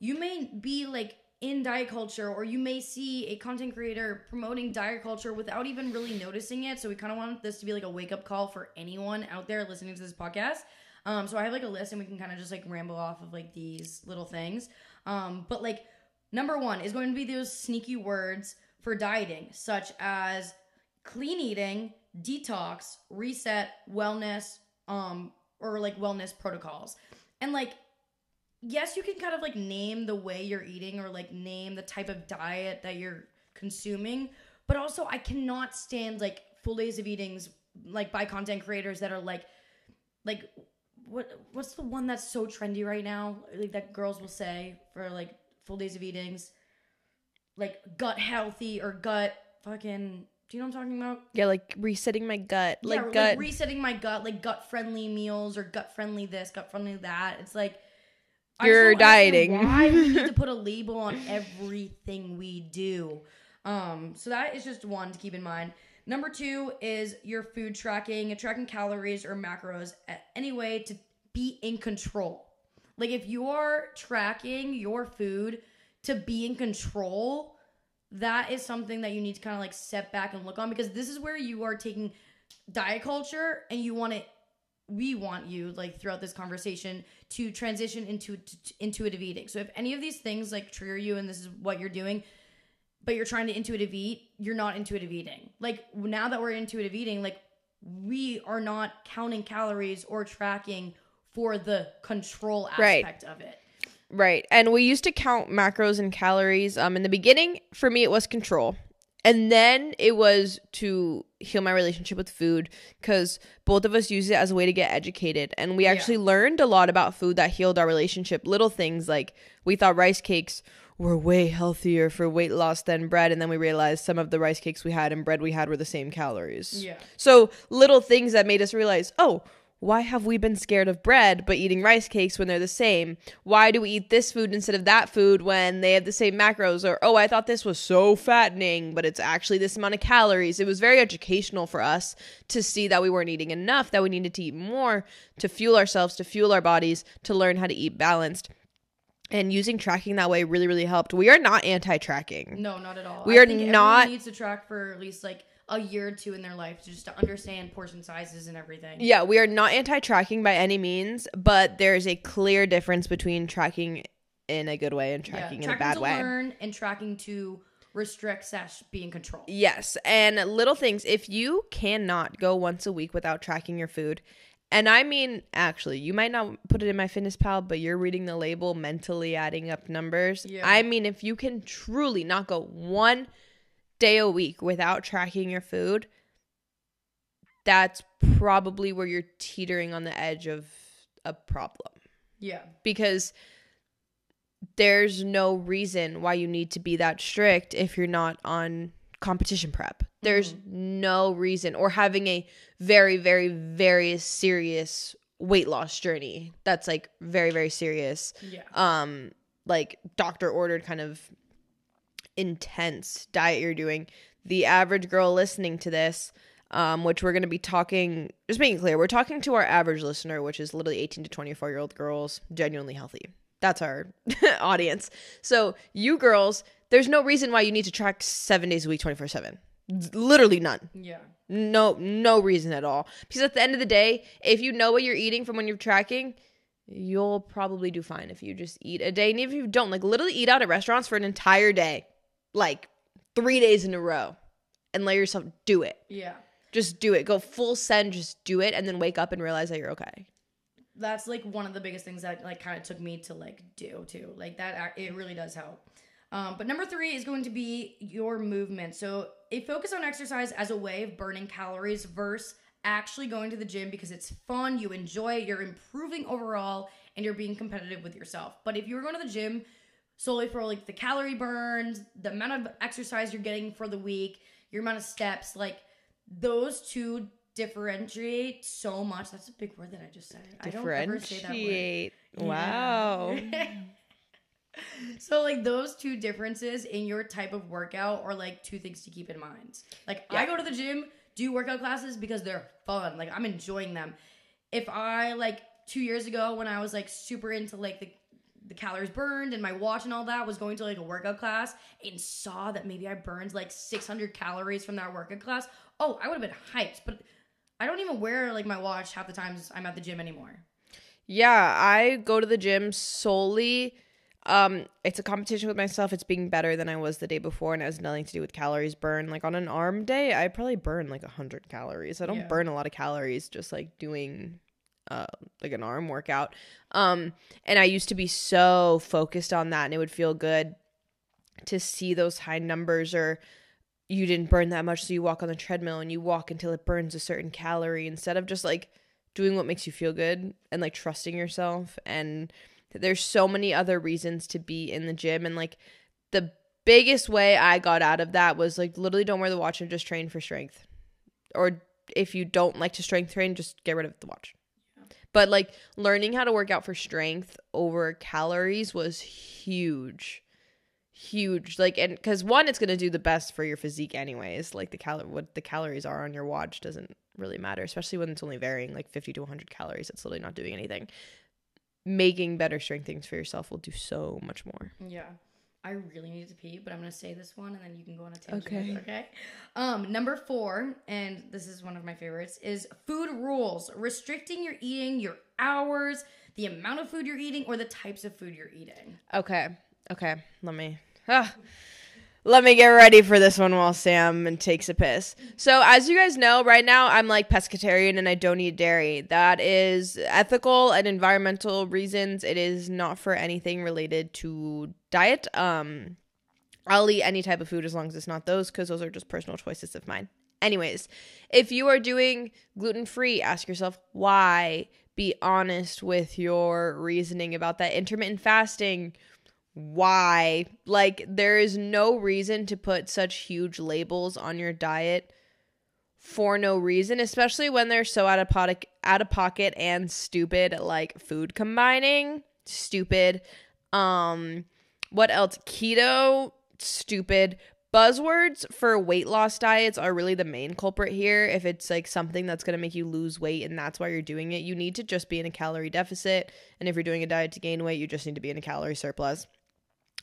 you may be like in diet culture or you may see a content creator promoting diet culture without even really noticing it. So we kind of want this to be like a wake up call for anyone out there listening to this podcast. Um, so I have like a list and we can kind of just like ramble off of like these little things. Um, but like number one is going to be those sneaky words for dieting, such as clean eating, detox, reset, wellness, um, or like wellness protocols. And like yes, you can kind of like name the way you're eating or like name the type of diet that you're consuming, but also I cannot stand like full days of eatings like by content creators that are like like what what's the one that's so trendy right now? Like that girls will say for like full days of eatings like gut healthy or gut fucking do you know what I'm talking about? Yeah, like resetting my gut. Like or, gut. resetting my gut, like gut friendly meals or gut friendly this, gut friendly that. It's like You're dieting. Why we need to <laughs> put a label on everything we do? Um, so that is just one to keep in mind. Number two is your food tracking, tracking calories or macros at any way to be in control. Like if you are tracking your food to be in control, that is something that you need to kind of like step back and look on because this is where you are taking diet culture and you want it we want you like throughout this conversation to transition into to intuitive eating so if any of these things like trigger you and this is what you're doing but you're trying to intuitive eat you're not intuitive eating like now that we're intuitive eating like we are not counting calories or tracking for the control Right. aspect of it. Right. And we used to count macros and calories. Um in the beginning, for me it was control. And then it was to heal my relationship with food cuz both of us use it as a way to get educated and we Yeah. actually learned a lot about food that healed our relationship. Little things like we thought rice cakes were way healthier for weight loss than bread and then we realized some of the rice cakes we had and bread we had were the same calories. Yeah. So little things that made us realize, oh, why have we been scared of bread but eating rice cakes when they're the same? Why do we eat this food instead of that food when they have the same macros? Or, oh, I thought this was so fattening, but it's actually this amount of calories. It was very educational for us to see that we weren't eating enough, that we needed to eat more to fuel ourselves, to fuel our bodies, to learn how to eat balanced. And using tracking that way really, really helped. We are not anti tracking. No, not at all. We I are not- needs to track for at least like a year or two in their life just to understand portion sizes and everything. Yeah, we are not anti tracking by any means, but there's a clear difference between tracking in a good way and Yeah, tracking in a tracking bad to way. learn and tracking to restrict slash be in control. Yes, and little things. If you cannot go once a week without tracking your food, and I mean, actually, you might not put it in MyFitnessPal, but you're reading the label, mentally adding up numbers. Yeah. I mean, if you can truly not go one day a week without tracking your food, that's probably where you're teetering on the edge of a problem Yeah. because there's no reason why you need to be that strict if you're not on competition prep. There's no reason or having a very very very serious weight loss journey that's like very very serious Yeah. um like doctor ordered kind of intense diet you're doing the average girl listening to this um which we're going to be talking just being clear we're talking to our average listener which is literally 18 to 24 year old girls genuinely healthy that's our <laughs> audience so you girls there's no reason why you need to track 7 days a week 24 7 literally none Yeah. no, no reason at all. Because at the end of the day, if you know what you're eating from when you're tracking, you'll probably do fine if you just eat a day. And even if you don't, like literally eat out at restaurants for an entire day, like three days in a row, and let yourself do it. Yeah. Just do it. Go full send, just do it, and then wake up and realize that you're okay. That's like one of the biggest things that like kind of took me to like do too. Like that, it really does help. Um, but number three is going to be your movement. So a focus on exercise as a way of burning calories versus actually going to the gym because it's fun, you enjoy it, you're improving overall, and you're being competitive with yourself. But if you're going to the gym solely for like the calorie burns, the amount of exercise you're getting for the week, your amount of steps, like those two differentiate so much. That's a big word that I just said. I don't ever say that word. Differentiate. Yeah. Wow. <laughs> so like those two differences in your type of workout are like two things to keep in mind. Like I go to the gym, do workout classes because they're fun. Like I'm enjoying them. If I like 2 years ago when I was like super into like the the calories burned and my watch and all that was going to like a workout class and saw that maybe I burned like 600 calories from that workout class. Oh, I would have been hyped, but I don't even wear like my watch half the times I'm at the gym anymore. Yeah, I go to the gym solely. Um, it's a competition with myself. It's being better than I was the day before, and it has nothing to do with calories burned. Like on an arm day, I probably burn like hundred calories. I don't Yeah. burn a lot of calories just like doing uh like an arm workout. Um, and I used to be so focused on that, and it would feel good to see those high numbers or you didn't burn that much so you walk on the treadmill and you walk until it burns a certain calorie instead of just like doing what makes you feel good and like trusting yourself. And there's so many other reasons to be in the gym. And like the biggest way I got out of that was like literally don't wear the watch and just train for strength. Or if you don't like to strength train just get rid of the watch but like learning how to work out for strength over calories was huge. Huge. Like and because one it's going to do the best for your physique anyways. Like the cal what the calories are on your watch doesn't really matter especially when it's only varying like 50 to 100 calories. It's literally not doing anything. Making better strength things for yourself will do so much more. Yeah. I really need to pee, but I'm gonna say this one and then you can go on a tangent. Okay. Okay. Um, number four, and this is one of my favorites, is food rules. Restricting your eating, your hours, the amount of food you're eating, or the types of food you're eating. okay okay let me ah. Let me get ready for this one while Sam takes a piss. So, as you guys know, right now I'm like pescatarian and I don't eat dairy. That is ethical and environmental reasons. It is not for anything related to diet. Um, I'll eat any type of food as long as it's not those, because those are just personal choices of mine. Anyways, if you are doing gluten free, ask yourself why. Be honest with your reasoning about that. Intermittent fasting, why? Like, there is no reason to put such huge labels on your diet for no reason, especially when they're so out of pocket, out of pocket and stupid, like food combining, stupid. Um, what else? Keto, stupid. Buzzwords for weight loss diets are really the main culprit here. If it's like something that's going to make you lose weight and that's why you're doing it, you need to just be in a calorie deficit. And if you're doing a diet to gain weight, you just need to be in a calorie surplus.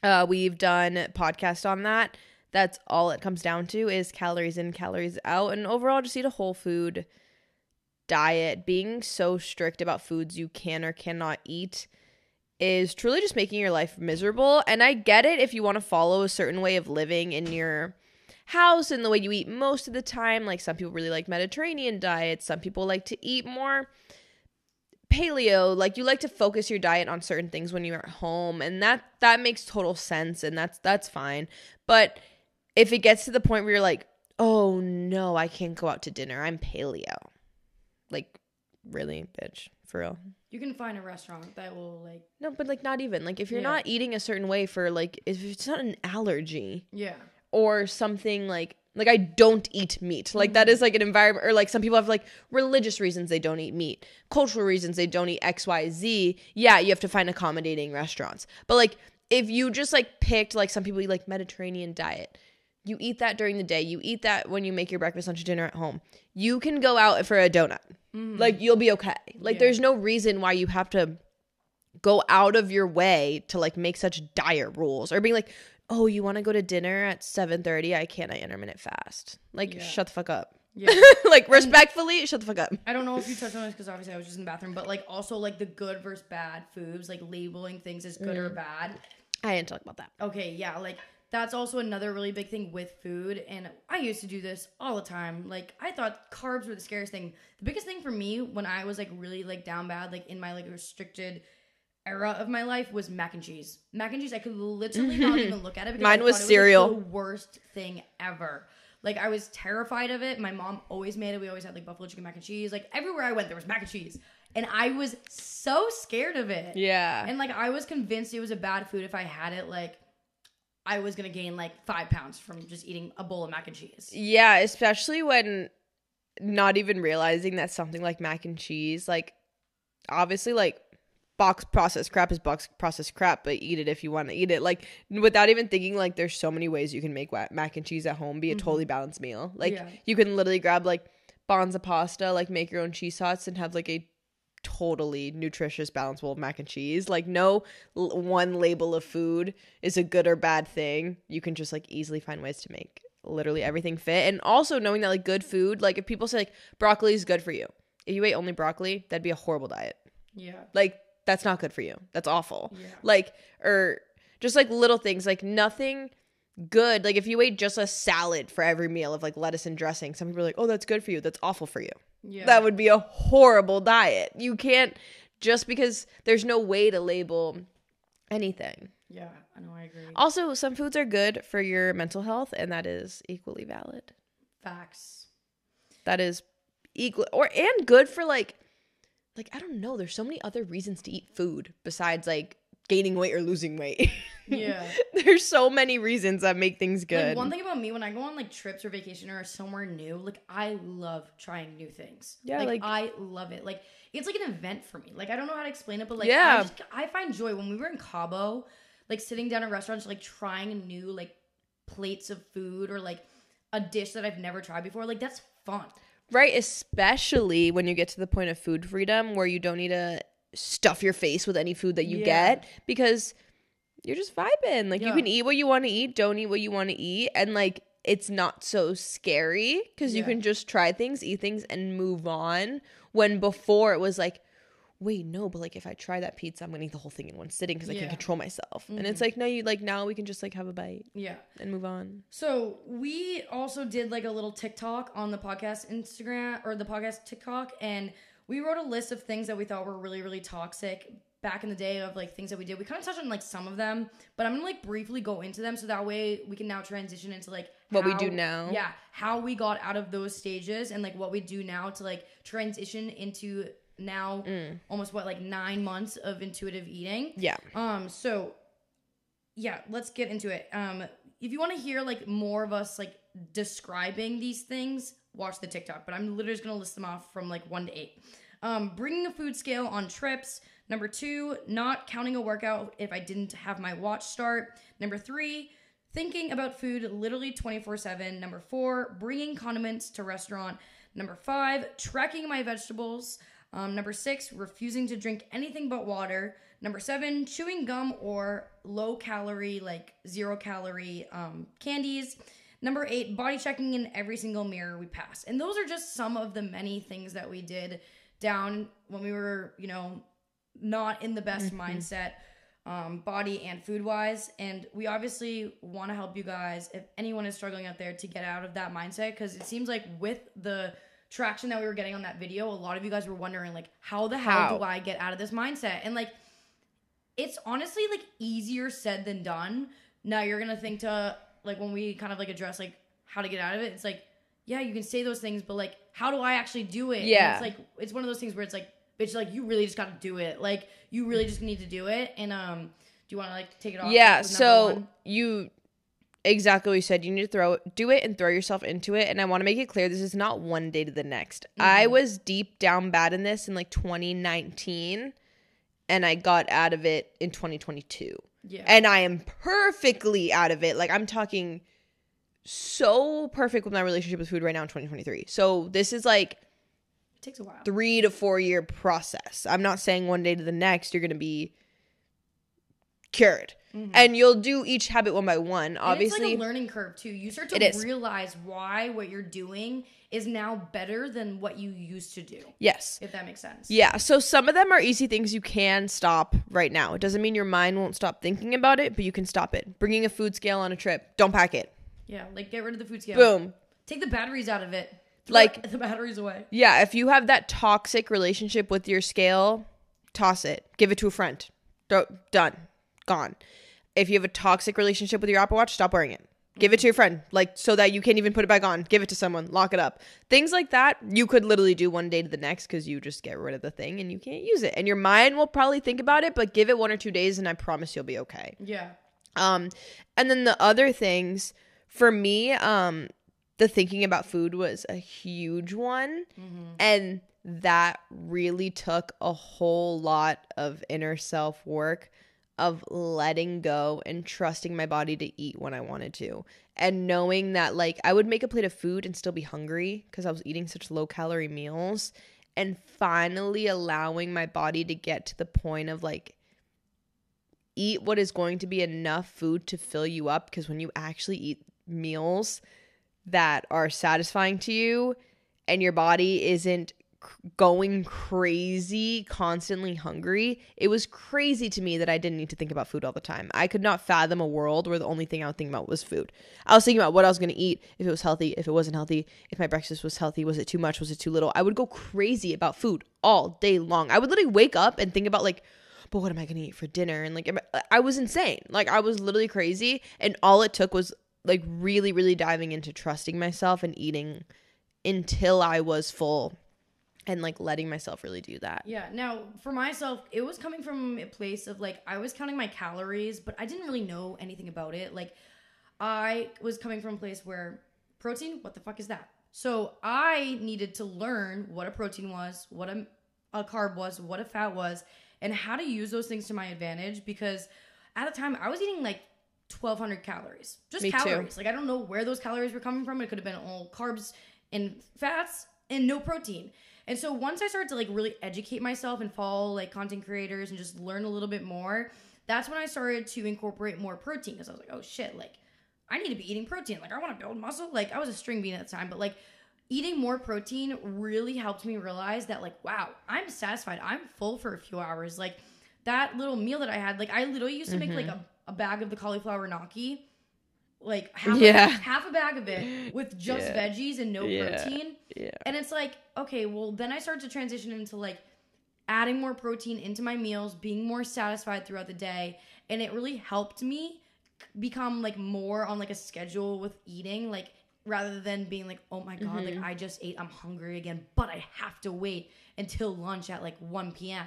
Uh, we've done podcast on that. That's all it comes down to is calories in, calories out, and overall just eat a whole food diet. Being so strict about foods you can or cannot eat is truly just making your life miserable. And I get it if you want to follow a certain way of living in your house and the way you eat most of the time. Like some people really like Mediterranean diets, some people like to eat more paleo like you like to focus your diet on certain things when you're at home and that that makes total sense and that's that's fine. But if it gets to the point where you're like oh no i can't go out to dinner. I'm paleo. Like really bitch? For real? You can find a restaurant that will like no but like not even. Like if you're Yeah. not eating a certain way for like if it's not an allergy yeah. or something like like I don't eat meat. Like that mm-hmm. is like an environment or like some people have like religious reasons they don't eat meat, cultural reasons they don't eat XYZ. Yeah, you have to find accommodating restaurants. But like if you just like picked like some people eat like Mediterranean diet. You eat that during the day. You eat that when you make your breakfast, lunch, and dinner at home. You can go out for a donut. Mm-hmm. Like you'll be okay. Like Yeah. there's no reason why you have to go out of your way to like make such dire rules or being like, "Oh, you want to go to dinner at 7:30? I can't. I intermittent fast." Like Yeah. shut the fuck up. Yeah. <laughs> like respectfully, shut the fuck up. I don't know if you touched on this because obviously I was just in the bathroom, but like also like the good versus bad foods, like labeling things as good or mm. bad. I didn't talk about that. Okay, yeah, like that's also another really big thing with food. And I used to do this all the time. Like I thought carbs were the scariest thing. The biggest thing for me when I was like really like down bad, like in my like restricted era of my life was mac and cheese. Mac and cheese, I could literally not <laughs> even look at it. Because Mine was cereal. like, the worst thing ever. Like I was terrified of it. My mom always made it. We always had like buffalo chicken mac and cheese. Like everywhere I went, there was mac and cheese, and I was so scared of it. Yeah. And like I was convinced it was a bad food if I had it. Like I was gonna gain like five pounds from just eating a bowl of mac and cheese. Yeah, especially when not even realizing that something like mac and cheese, like obviously like box processed crap is box processed crap, but eat it if you want to eat it. Like without even thinking like there's so many ways you can make mac and cheese at home be a totally mm-hmm. balanced meal. Like Yeah. you can literally grab like Banza pasta, like make your own cheese sauce and have like a totally nutritious balanced bowl of mac and cheese. Like no l- one label of food is a good or bad thing. You can just like easily find ways to make literally everything fit. And also knowing that like good food, like if people say like broccoli is good for you. If you ate only broccoli, that'd be a horrible diet. Yeah. Like that's not good for you. That's awful. Yeah. Like or just like little things like nothing good. Like if you ate just a salad for every meal of like lettuce and dressing, some people are like, "Oh, that's good for you." That's awful for you. Yeah. That would be a horrible diet. You can't just because there's no way to label anything. yeah. I know. I agree. Also, some foods are good for your mental health and that is equally valid. Facts. That is equal or and good for like like I don't know, there's so many other reasons to eat food besides like gaining weight or losing weight. <laughs> Yeah. there's so many reasons that make things good. Like one thing about me when I go on like trips or vacation or somewhere new, like I love trying new things. Yeah, like, like- I love it. Like it's like an event for me. Like I don't know how to explain it, but like Yeah. I just I find joy when we were in Cabo, like sitting down at restaurants, like trying new like plates of food or like a dish that I've never tried before. Like that's fun. Right, especially when you get to the point of food freedom where you don't need to stuff your face with any food that you Yeah. get because you're just vibing. Like you can eat what you want to eat, don't eat what you want to eat, and like it's not so scary because you can just try things, eat things, and move on. When before it was like, wait, no, but like if I try that pizza, I'm gonna eat the whole thing in one sitting because I Yeah. can control myself. And Mhm. it's like, no, you like now we can just like have a bite Yeah. and move on. So we also did like a little TikTok on the podcast Instagram or the podcast TikTok, and we wrote a list of things that we thought were really, really toxic back in the day of like things that we did. We kind of touched on like some of them, but I'm gonna like briefly go into them so that way we can now transition into like What we do now. Yeah, how we got out of those stages and like what we do now to like transition into now Mm. almost what like nine months of intuitive eating. Yeah. Um, so yeah, let's get into it. Um, if you want to hear like more of us like describing these things, watch the TikTok. But I'm literally just gonna list them off from like one to eight. Um, bringing a food scale on trips. Number two, not counting a workout if I didn't have my watch start. Number three, thinking about food literally 24 7. Number four, bringing condiments to restaurant. Number five, tracking my vegetables. Um, number six, refusing to drink anything but water. Number seven, chewing gum or low calorie, like zero calorie um, candies. Number eight, body checking in every single mirror we pass. And those are just some of the many things that we did down when we were, you know, not in the best mindset, um, body and food wise. And we obviously want to help you guys, if anyone is struggling out there, to get out of that mindset. Because it seems like with the traction that we were getting on that video, a lot of you guys were wondering, like, how the hell How? do I get out of this mindset? And like, it's honestly like easier said than done. Now you're gonna think to like when we kind of like address like how to get out of it. It's like, yeah, you can say those things, but like, how do I actually do it? And Yeah. it's like it's one of those things where it's like, bitch, like you really just got to do it. Like you really just need to do it. And um, do you want to like take it off? Yeah. So one? you exactly what you said. You need to throw do it and throw yourself into it. And I want to make it clear this is not one day to the next. I mm-hmm. was deep down bad in this in like 2019 and I got out of it in 2022. yeah, And I am perfectly out of it. Like I'm talking so perfect with my relationship with food right now in 2023. So this is like it takes a while. three to four year process. I'm not saying one day to the next you're gonna be cured. Mm-hmm. And you'll do each habit one by one. Obviously, it's like a learning curve too. You start to realize why what you're doing is now better than what you used to do. yes. If that makes sense. Yeah, so some of them are easy things you can stop right now. It doesn't mean your mind won't stop thinking about it, but you can stop it. Bringing a food scale on a trip, don't pack it. Yeah, like get rid of the food scale. Boom. Take the batteries out of it. Throw Like- <laughs> the batteries away. Yeah, if you have that toxic relationship with your scale, toss it. Give it to a friend. Do- done. Gone. If you have a toxic relationship with your Apple Watch, stop wearing it. Give it to your friend, like so that you can't even put it back on. Give it to someone, lock it up. Things like that, you could literally do one day to the next because you just get rid of the thing and you can't use it. And your mind will probably think about it, but give it one or two days and I promise you'll be okay. Yeah. Um, and then the other things for me, um, the thinking about food was a huge one, and that really took a whole lot of inner self work of letting go and trusting my body to eat when I wanted to. And knowing that like I would make a plate of food and still be hungry because I was eating such low calorie meals and finally allowing my body to get to the point of like eat what is going to be enough food to fill you up because when you actually eat meals that are satisfying to you and your body isn't going crazy constantly hungry it was crazy to me that i didn't need to think about food all the time i could not fathom a world where the only thing i would think about was food i was thinking about what i was going to eat if it was healthy if it wasn't healthy if my breakfast was healthy was it too much was it too little i would go crazy about food all day long i would literally wake up and think about like but what am I going to eat for dinner? And like, I, I was insane. Like, I was literally crazy. And all it took was like really, really diving into trusting myself and eating until I was full and like letting myself really do that. Yeah. Now, for myself, it was coming from a place of like I was counting my calories, but I didn't really know anything about it. Like I was coming from a place where protein, what the fuck is that? So I needed to learn what a protein was, what a, a carb was, what a fat was, and how to use those things to my advantage because at the time I was eating like 1200 calories. Just Me too. calories. Like I don't know where those calories were coming from. It could have been all carbs and fats and no protein. And so once I started to like really educate myself and follow like content creators and just learn a little bit more, that's when I started to incorporate more protein because I was like, oh shit, like I need to be eating protein. Like I want to build muscle. Like I was a string bean at the time, but like eating more protein really helped me realize that like wow i'm satisfied i'm full for a few hours like that little meal that i had like i literally used to make like mm-hmm. a, a bag of the cauliflower gnocchi like half, Yeah. a, half a bag of it with just Yeah. veggies and no Yeah. protein Yeah. and it's like okay well then i start to transition into like adding more protein into my meals being more satisfied throughout the day and it really helped me become like more on like a schedule with eating like rather than being like oh my god like mm-hmm. i just ate i'm hungry again but i have to wait until lunch at like 1 p.m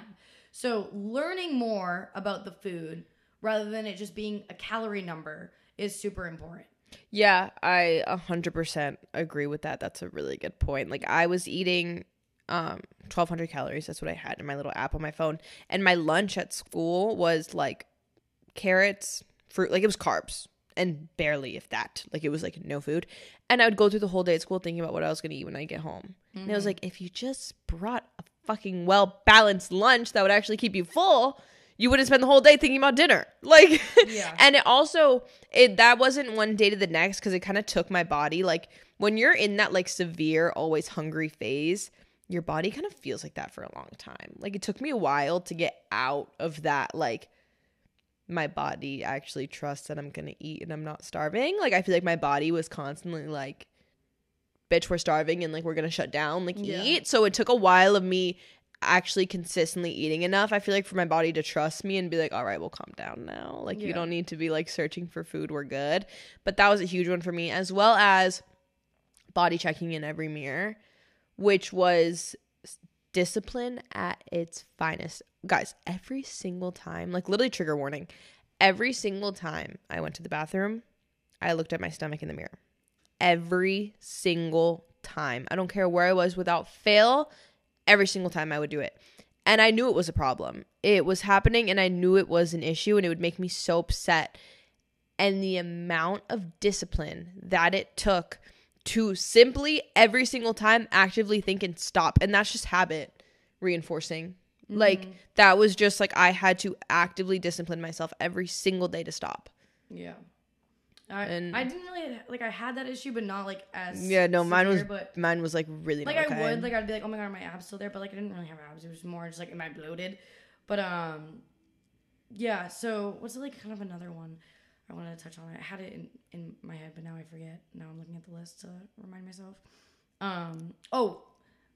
so learning more about the food rather than it just being a calorie number is super important Yeah, I a 100% agree with that. That's a really good point. Like I was eating um 1200 calories. That's what I had in my little app on my phone. And my lunch at school was like carrots, fruit, like it was carbs and barely if that. Like it was like no food. And I would go through the whole day at school thinking about what I was going to eat when I get home. And Mm-hmm. I was like if you just brought a fucking well-balanced lunch that would actually keep you full, you wouldn't spend the whole day thinking about dinner. <laughs> Like Yeah. and it also it that wasn't one day to the next because it kind of took my body like when you're in that like severe always hungry phase your body kind of feels like that for a long time like it took me a while to get out of that like my body actually trusts that i'm gonna eat and i'm not starving like i feel like my body was constantly like bitch we're starving and like we're gonna shut down like Yeah. eat so it took a while of me actually consistently eating enough i feel like for my body to trust me and be like all right we'll calm down now. Like you don't need to be like searching for food. We're good. But that was a huge one for me as well as body checking in every mirror which was discipline at its finest. Guys every single time like literally trigger warning every single time i went to the bathroom i looked at my stomach in the mirror. Every single time. I don't care where i was without fail every single time I would do it. And I knew it was a problem. It was happening and I knew it was an issue and it would make me so upset. And the amount of discipline that it took to simply every single time actively think and stop. And that's just habit reinforcing. Like mm-hmm. that was just like I had to actively discipline myself every single day to stop. Yeah. I, And- I didn't really like I had that issue, but not like as Yeah, no, mine was but mine was like really like okay. I would like I'd be like, oh my god, are my abs still there? But like I didn't really have abs. It was more just like, am I bloated? But um, yeah. So what's it like kind of another one I wanted to touch on? I had it in in my head, but now I forget. Now I'm looking at the list to remind myself. Um. Oh,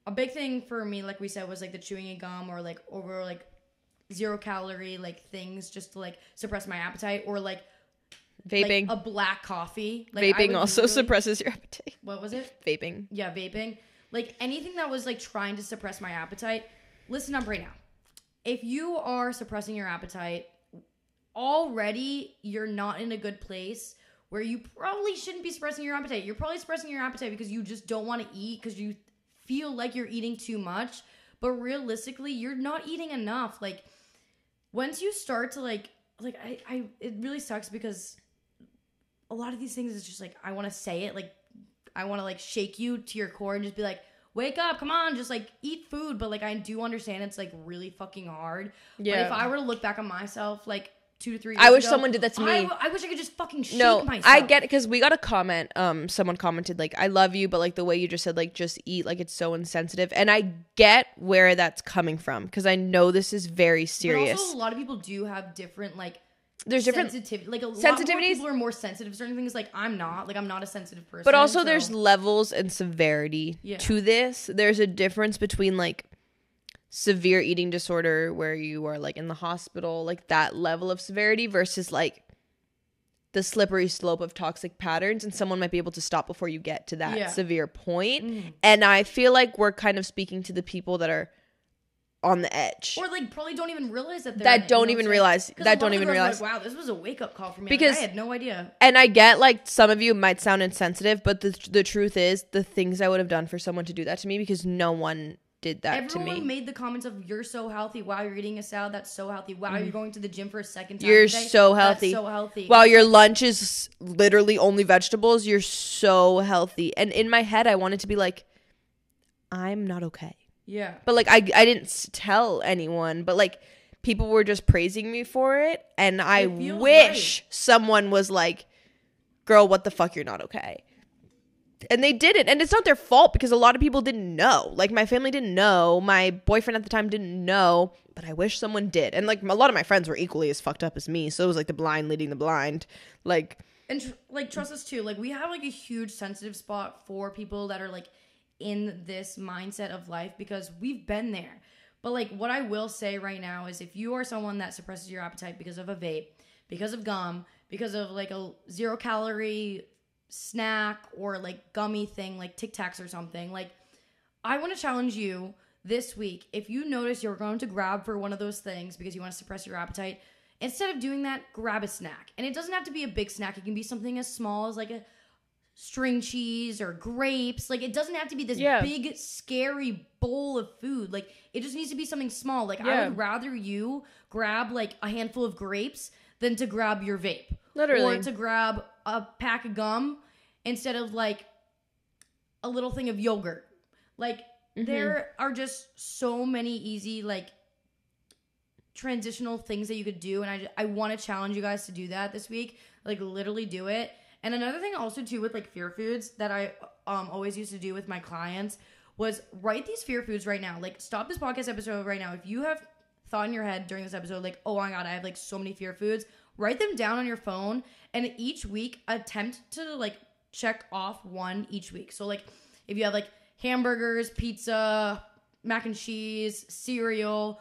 a big thing for me, like we said, was like the chewing a gum or like over like zero calorie like things just to like suppress my appetite or like like, Vaping. a black coffee. Like, Vaping also literally- suppresses your appetite. What was it? Vaping. Yeah, vaping. Like anything that was like trying to suppress my appetite. Listen up right now. If you are suppressing your appetite, already you're not in a good place where you probably shouldn't be suppressing your appetite. You're probably suppressing your appetite because you just don't want to eat because you feel like you're eating too much. But realistically, you're not eating enough. Like once you start to like like I, I it really sucks because a lot of these things is just like I want to say it like I want to like shake you to your core and just be like wake up come on just like eat food but like I do understand it's like really fucking hard but Yeah. if I were to look back on myself like two to three I wish ago, someone did that to me. w- I wish I could just fucking shake no myself i get it because we got a comment um someone commented like i love you but like the way you just said like just eat like it's so insensitive and i get where that's coming from because i know this is very but serious also a lot of people do have different like there's different sensitivity like a lot sensitivities. more people are more sensitive to certain things like I'm not like I'm not a sensitive person but also so- there's levels and severity Yeah. to this there's a difference between like severe eating disorder where you are like in the hospital like that level of severity versus like the slippery slope of toxic patterns and someone might be able to stop before you get to that Yeah. severe point Mhm. and i feel like we're kind of speaking to the people that are on the edge or like probably don't even realize that they're That don't even realize- that don't even realize- like, wow this was a wake-up call for me Because- like, I had no idea and i get like some of you might sound insensitive but the, the truth is the things i would have done for someone to do that to me because no one did that Everyone to me made the comments of "You're so healthy." Wow, you're eating a salad. That's so healthy. Wow, you're going to the gym for a second time. Mm. You're today. so That's healthy. so healthy. while your lunch is literally only vegetables you're so healthy and in my head i wanted to be like i'm not okay Yeah. but like i, I didn't tell anyone but like people were just praising me for it and i It wish someone was like girl what the fuck you're not okay. And they did it and it's not their fault because a lot of people didn't know. Like my family didn't know my boyfriend at the time didn't know but i wish someone did. And like a lot of my friends were equally as fucked up as me so it was like the blind leading the blind like and tr- like trust us too like we have like a huge sensitive spot for people that are like in this mindset of life because we've been there. But like what i will say right now is if you are someone that suppresses your appetite because of a vape because of gum because of like a zero calorie snack or like gummy thing like tic tacs or something like i want to challenge you this week. If you notice you're going to grab for one of those things because you want to suppress your appetite instead of doing that grab a snack. And it doesn't have to be a big snack. It can be something as small as like a string cheese or grapes. Like it doesn't have to be this Yeah. big scary bowl of food. Like it just needs to be something small. Like i would rather you grab like a handful of grapes than to grab your vape. Literally. or to grab a pack of gum instead of like a little thing of yogurt. Like Mm-hmm. there are just so many easy like transitional things that you could do and i, I want to challenge you guys to do that this week. Like literally do it and another thing also too with like fear foods that i um always used to do with my clients was write these fear foods right now. Like stop this podcast episode right now. If you have thought in your head during this episode like oh my god i have like so many fear foods write them down on your phone and each week attempt to like check off one each week. So like if you have like hamburgers pizza mac and cheese cereal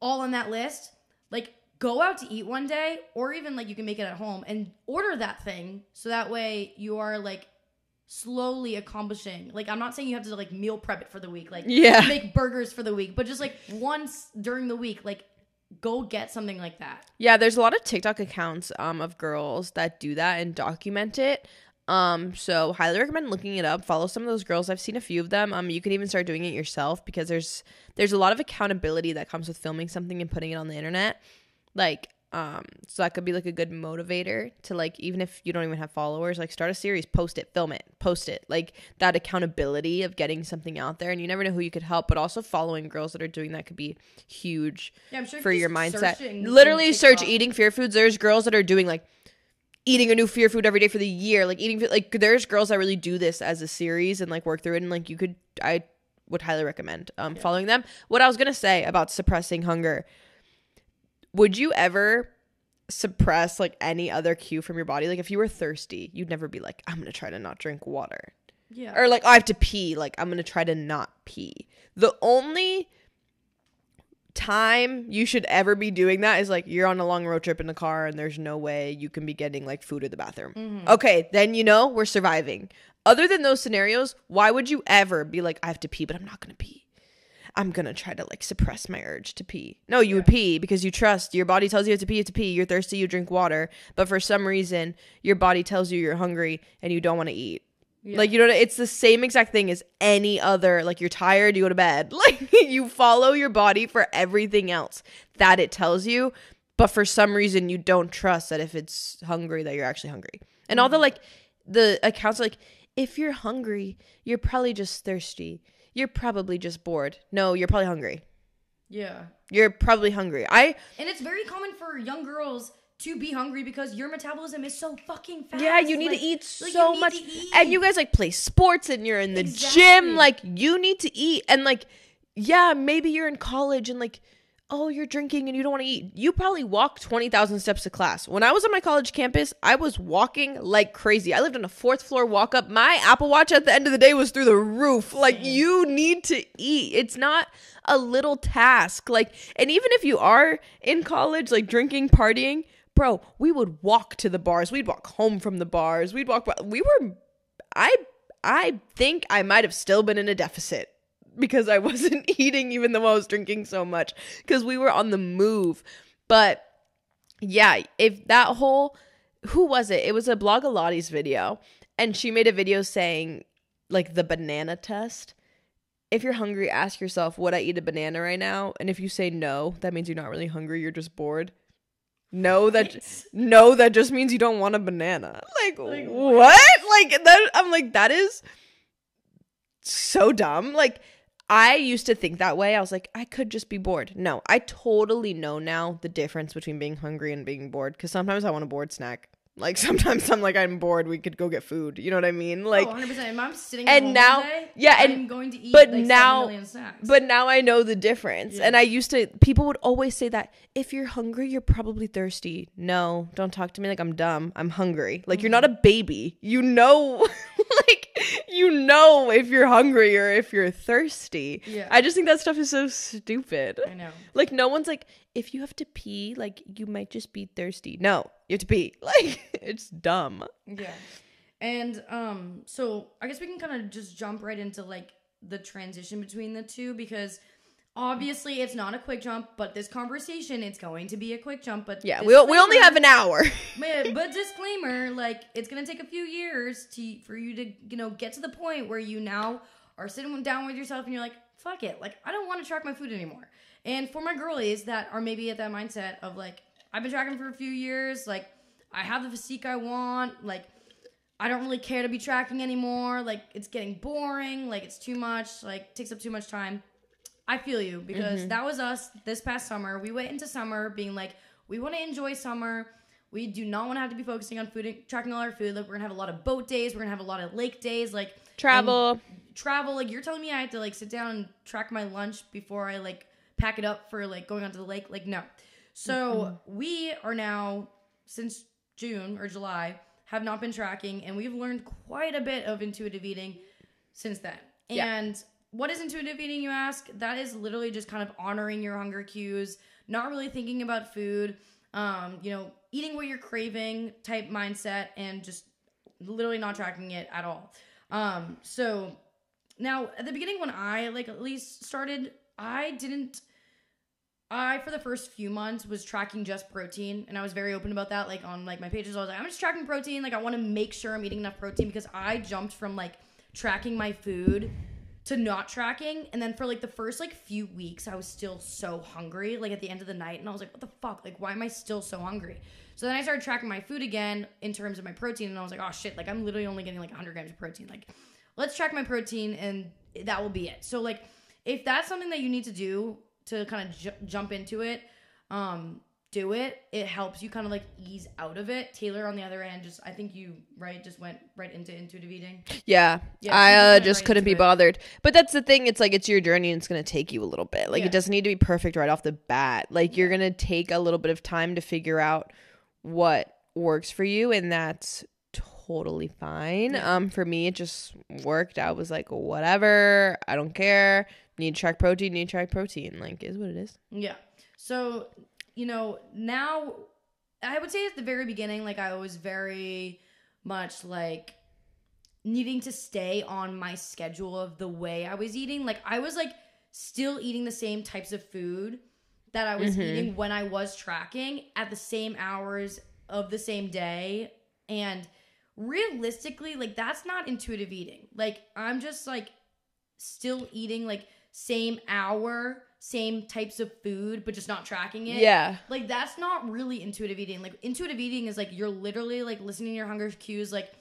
all on that list, like go out to eat one day, or even like you can make it at home and order that thing so that way you are like slowly accomplishing. Like I'm not saying you have to like meal prep it for the week, like Yeah. <laughs> make burgers for the week, but just like once during the week, like go get something like that. Yeah, there's a lot of TikTok accounts um of girls that do that and document it. Um, so highly recommend looking it up. Follow some of those girls. I've seen a few of them. Um, you can even start doing it yourself because there's there's a lot of accountability that comes with filming something and putting it on the internet. Like, um, so that could be like a good motivator to like even if you don't even have followers, like start a series, post it, film it, post it. Like that accountability of getting something out there, and you never know who you could help. But also following girls that are doing that could be huge Yeah, I'm sure for your mindset. search it in- Literally search eating fear foods. There's girls that are doing like eating a new fear food every day for the year. Like eating like there's girls that really do this as a series and like work through it and like you could I would highly recommend um following them. What I was going to say about suppressing hunger. Would you ever suppress like any other cue from your body? Like if you were thirsty, you'd never be like I'm to try to not drink water Yeah. or like I have to pee, like I'm gonna try to not pee. The only time you should ever be doing that is like you're on a long road trip in the car and there's no way you can be getting like food at the bathroom. Mm-hmm. Okay, then you know we're surviving. Other than those scenarios, why would you ever be like I have to pee, but I'm not gonna pee? I'm gonna try to like suppress my urge to pee. No, you would pee because you trust your body tells you to pee, you have to pee. You're thirsty, you drink water, but for some reason your body tells you you're hungry and you don't want to eat. Like you know, it's the same exact thing as any other. Like you're tired, you go to bed. <laughs> Like you follow your body for everything else that it tells you, but for some reason you don't trust that if it's hungry that you're actually hungry. And all the mm. like, the accounts are like, if you're hungry, you're probably just thirsty. You're probably just bored. No, you're probably hungry. yeah. You're probably hungry. I And it's very common for young girls to be hungry because your metabolism is so fucking fast. Yeah, you need Like- to eat so need much. eat. And you guys like play sports and you're in the Exactly. gym. Like, you need to eat. And like, yeah, maybe you're in college and like, oh, you're drinking and you don't want to eat. You probably walk 20,000 steps to class. When I was on my college campus, I was walking like crazy. I lived on a fourth floor walk up. My Apple Watch at the end of the day was through the roof. Like, you need to eat. It's not a little task. Like, and even if you are in college, like drinking, partying, bro, we would walk to the bars. We'd walk home from the bars. We'd walk. We were. I I think I might have still been in a deficit because I <laughs> wasn't eating even though I was drinking so much because we were on the move. But yeah, if that whole who was it? It was a Blogilates video, and she made a video saying like the banana test. If you're hungry, ask yourself, would I eat a banana right now? And if you say no, that means you're not really hungry, you're just bored. No, that What? no, that just means you don't want a banana. Like, Like, what? Like that I'm like that is so dumb. Like I used to think that way. I was like, I could just be bored. No, I totally know now the difference between being hungry and being bored because sometimes I want a bored snack. Like <laughs> sometimes I'm like I'm bored. We could go get food. You know what I mean? Like, oh, 100%. If I'm sitting and now- day, yeah, and- I'm going to eat but like, now- snacks. but now I know the difference. Yeah. And I used to. People would always say that if you're hungry, you're probably thirsty. No, don't talk to me like I'm dumb. I'm hungry. Like you're not a Mm-hmm. baby. You know, <laughs> like <laughs> you know if you're hungry or if you're thirsty. Yeah. I just think that stuff is so stupid. I know. Like no one's like, if you have to pee, like you might just be thirsty. No, you have to pee. <laughs> Like it's dumb. Yeah. And um so I guess we can kind of just jump right into like the transition between the two because obviously it's not a quick jump, but this conversation it's going to be a quick jump, but Yeah, we, we only have an hour. <laughs> but, but disclaimer, like it's gonna take a few years to for you to you know get to the point where you now are sitting down with yourself and you're like, fuck it, like I don't want to track my food anymore. And for my girlies that are maybe at that mindset of like, I've been tracking for a few years, like I have the physique I want, like I don't really care to be tracking anymore, like it's getting boring, like it's too much, like takes up too much time. I feel you because mm-hmm. that was us this past summer. We went into summer being like, we want to enjoy summer. We do not want to have to be focusing on food and tracking all our food. Like we're gonna have a lot of boat days. We're gonna have a lot of lake days. Like Travel. travel. Like you're telling me I have to like sit down and track my lunch before I like pack it up for like going onto the lake. Like no. So we are now since June or July have not been tracking, and we've learned quite a bit of intuitive eating since then. Yeah. And what is intuitive eating, you ask? That is literally just kind of honoring your hunger cues, not really thinking about food, um, you know, eating what you're craving type mindset, and just literally not tracking it at all. Um, so now at the beginning when I like at least started, I didn't I for the first few months was tracking just protein and I was very open about that like on like my pages I was like I'm just tracking protein like I want to make sure I'm eating enough protein because I jumped from like tracking my food to not tracking. And then for like the first like few weeks I was still so hungry like at the end of the night. And I was like what the fuck? Like why am I still so hungry? So then I started tracking my food again in terms of my protein. And I was like oh shit. Like I'm literally only getting like 100 grams of protein. Like let's track my protein and that will be it. So like if that's something that you need to do to kind of ju- jump into it um do it it helps you kind of like ease out of it taylor on the other end just i think you right just went right into intuitive eating Yeah, Yeah, I uh, just right couldn't be it. bothered. But that's the thing. It's like it's your journey, and it's gonna take you a little bit. Like Yeah. it doesn't need to be perfect right off the bat. Like you're gonna take a little bit of time to figure out what works for you, and that's totally fine. Yeah. Um, for me, it just worked. I was like, whatever. I don't care. Need to track protein. Need to track protein. Like is what it is. Yeah. So, you know, now I would say at the very beginning, like I was very much like needing to stay on my schedule of the way I was eating. Like I was like still eating the same types of food that I was Mhm. eating when I was tracking at the same hours of the same day. And realistically, like that's not intuitive eating. Like I'm just like still eating like same hour, same types of food, but just not tracking it. Yeah. Like that's not really intuitive eating. Like intuitive eating is like you're literally like listening to your hunger cues. Like,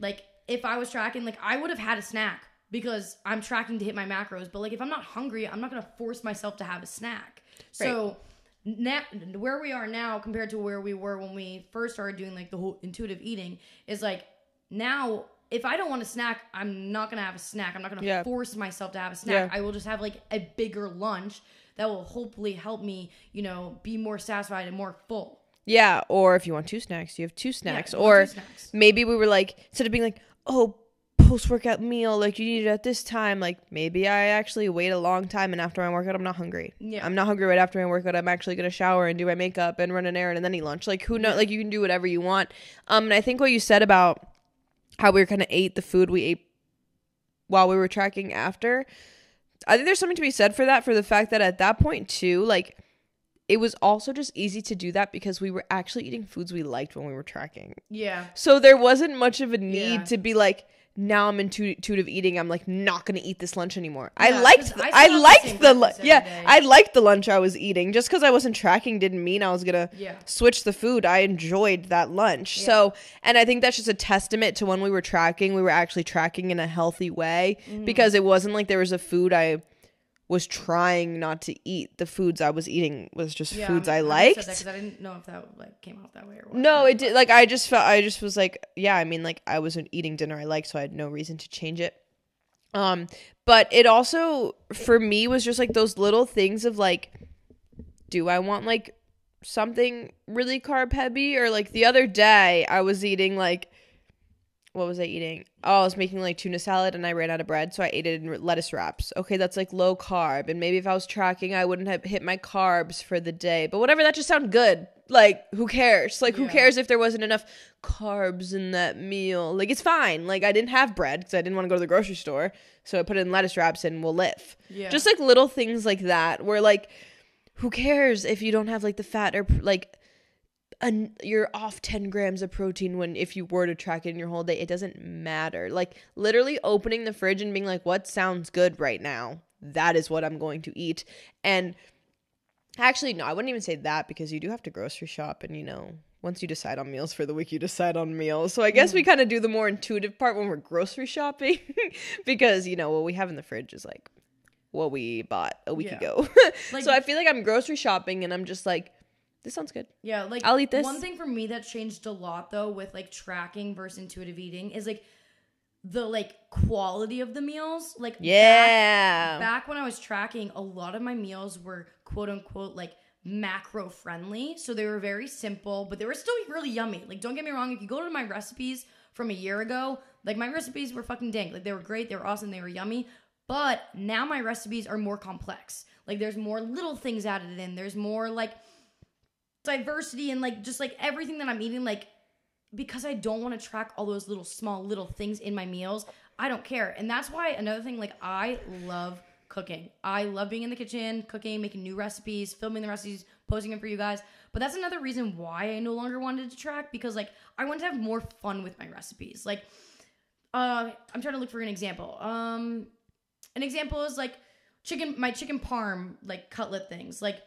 like if I was tracking, like I would have had a snack because I'm tracking to hit my macros. But like if I'm not hungry, I'm not gonna force myself to have a snack. So now where we are now compared to where we were when we first started doing like the whole intuitive eating is like now if I don't want a snack, I'm not gonna have a snack. I'm not gonna Yeah. force myself to have a snack. Yeah. I will just have like a bigger lunch that will hopefully help me, you know, be more satisfied and more full. Yeah. Or if you want two snacks, you have two snacks. want or two snacks. maybe we were like instead of being like oh post workout meal like you need it at this time like maybe i actually wait a long time and after my workout i'm not hungry Yeah. i'm not hungry right after my workout i'm actually gonna shower and do my makeup and run an errand and then eat lunch like who knows like you can do whatever you want um and i think what you said about how we were kind of ate the food we ate while we were tracking after i think there's something to be said for that for the fact that at that point too like it was also just easy to do that because we were actually eating foods we liked when we were tracking Yeah. so there wasn't much of a need Yeah. to be like, now I'm intu- intuitive eating. I'm like not gonna eat this lunch anymore. Yeah, I liked, I I, the liked the, every yeah, day. I liked the lunch I was eating. Just because I wasn't tracking didn't mean I was gonna Yeah. switch the food. I enjoyed that lunch. Yeah. So, and I think that's just a testament to when we were tracking, we were actually tracking in a healthy way Mm-hmm. because it wasn't like there was a food I was trying not to eat the foods I was eating was just Yeah, foods I I'm liked. upset that 'cause I didn't know if that like came out that way or what. No, it did. Like I just felt, I just was like, yeah. I mean, like I wasn't eating dinner I liked, so I had no reason to change it. Um, but it also for me was just like those little things of like, do I want like something really carb heavy or like the other day I was eating like, what was I eating? Oh, I was making like tuna salad and I ran out of bread, so I ate it in lettuce wraps. Okay, that's like low carb, and maybe if I was tracking, I wouldn't have hit my carbs for the day. But whatever, that just sounded good. Like, who cares? Like, who Yeah. cares if there wasn't enough carbs in that meal? Like, it's fine. Like, I didn't have bread because I didn't want to go to the grocery store, so I put it in lettuce wraps and we'll live. Yeah. Just like little things like that, where like, who cares if you don't have like the fat or like an, you're off 10 grams of protein when if you were to track it in your whole day it doesn't matter. Like literally opening the fridge and being like what sounds good right now? That is what i'm going to eat. And actually no i wouldn't even say that because you do have to grocery shop and you know once you decide on meals for the week you decide on meals. So i guess we mm-hmm. kind of do the more intuitive part when we're grocery shopping <laughs> because you know what we have in the fridge is like what we bought a week Yeah. ago. <laughs> Like- so i feel like i'm grocery shopping and i'm just like this sounds good Yeah, like I'll eat this. One thing for me that's changed a lot though with like tracking versus intuitive eating is like the like quality of the meals. Like back- Yeah. back when I was tracking, a lot of my meals were quote unquote like macro friendly. So they were very simple, but they were still really yummy. Like, don't get me wrong, if you go to my recipes from a year ago, like my recipes were fucking dank. Like, they were great, they were awesome, they were yummy. But now my recipes are more complex. Like, there's more little things added in, there's more like diversity and like just like everything that I'm eating, like because I don't want to track all those little small little things in my meals, I don't care. And that's why another thing, like I love cooking. I love being in the kitchen, cooking, making new recipes, filming the recipes, posting them for you guys. But that's another reason why I no longer wanted to track because like I wanted to have more fun with my recipes. Like uh I'm trying to look for an example. Um an example is like chicken my chicken parm like cutlet things. Like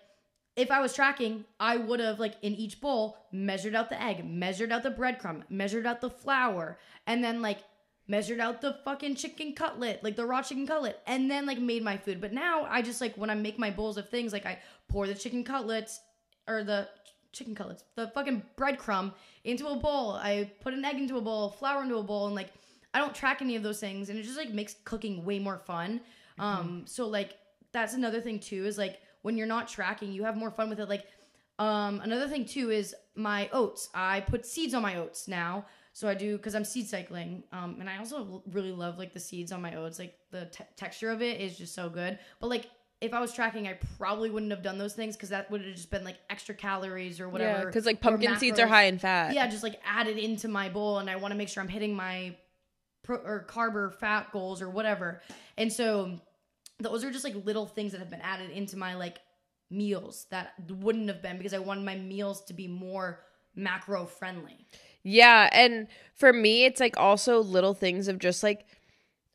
if I was tracking, I would have like in each bowl measured out the egg, measured out the breadcrumb, measured out the flour, and then like measured out the fucking chicken cutlet, like the raw chicken cutlet, and then like made my food. But now I just like when I make my bowls of things, like I pour the chicken cutlets or the chicken cutlets, the fucking breadcrumb into a bowl. I put an egg into a bowl, flour into a bowl, and like I don't track any of those things, and it just like makes cooking way more fun. Um, so like that's another thing too is like when you're not tracking, you have more fun with it. Like um, another thing too is my oats. I put seeds on my oats now. So I do because I'm seed cycling, um, and I also really love like the seeds on my oats. Like the te- texture of it is just so good. But like if I was tracking, I probably wouldn't have done those things because that would have just been like extra calories or whatever. Yeah, because like pumpkin seeds are high in fat. Yeah, just like added into my bowl, and I want to make sure I'm hitting my pro- or carb or fat goals or whatever. And so those are just like little things that have been added into my like meals that wouldn't have been because I wanted my meals to be more macro friendly. Yeah, and for me it's like also little things of just like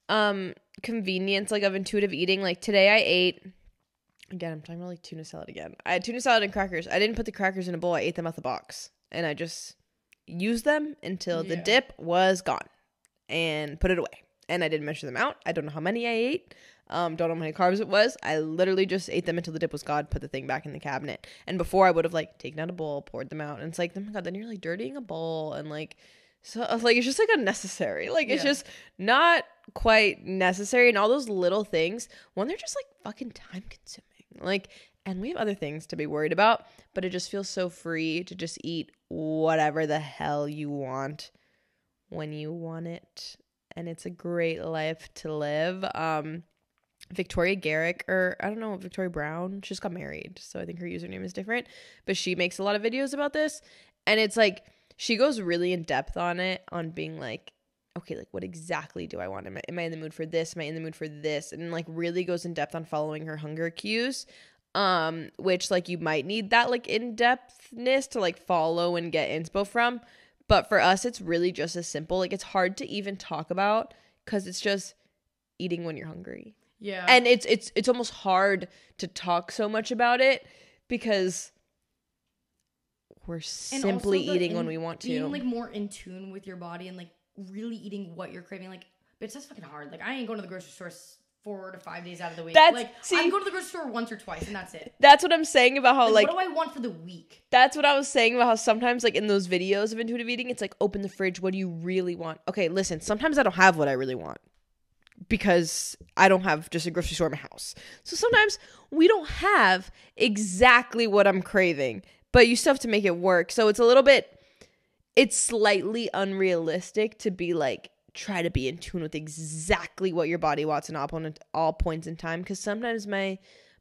um convenience like of intuitive eating. Like today I ate again, I'm talking about like tuna salad again. I had tuna salad and crackers. I didn't put the crackers in a bowl. I ate them out the box. And I just used them until the dip was gone and put it away. And I didn't measure them out. I don't know how many I ate. Um, don't know how many carbs it was. I literally just ate them until the dip was gone, put the thing back in the cabinet. And before I would have like taken out a bowl, poured them out. And it's like, oh my god, then you're like dirtying a bowl and like so <laughs> like it's just like unnecessary. Like it's Yeah. just not quite necessary. And all those little things, when they're just like fucking time consuming. Like and we have other things to be worried about, but it just feels so free to just eat whatever the hell you want when you want it. And it's a great life to live. Um Victoria Garrick, or I don't know, Victoria Browne, she just got married. So I think her username is different. But she makes a lot of videos about this. And it's like, she goes really in depth on it, on being like, okay, like what exactly do I want? Am I, am I in the mood for this? Am I in the mood for this? And like really goes in depth on following her hunger cues. Um, which like you might need that like in depthness to like follow and get inspo from. But for us, it's really just as simple. Like it's hard to even talk about because it's just eating when you're hungry Yeah. and it's it's it's almost hard to talk so much about it because we're simply the eating when we want to. Being like more in tune with your body and like really eating what you're craving. Like, bitch, that's fucking hard. Like, I ain't going to the grocery store four to five days out of the week. That's- like see- I go to the grocery store once or twice, and that's it. That's what I'm saying about how Like, like what do I want for the week? That's what I was saying about how sometimes, like in those videos of intuitive eating, it's like open the fridge. What do you really want? Okay, listen. Sometimes I don't have what I really want because I don't have just a grocery store in my house. So sometimes we don't have exactly what I'm craving, but you still have to make it work. So it's a little bit, it's slightly unrealistic to be like try to be in tune with exactly what your body wants point- all points in time because sometimes my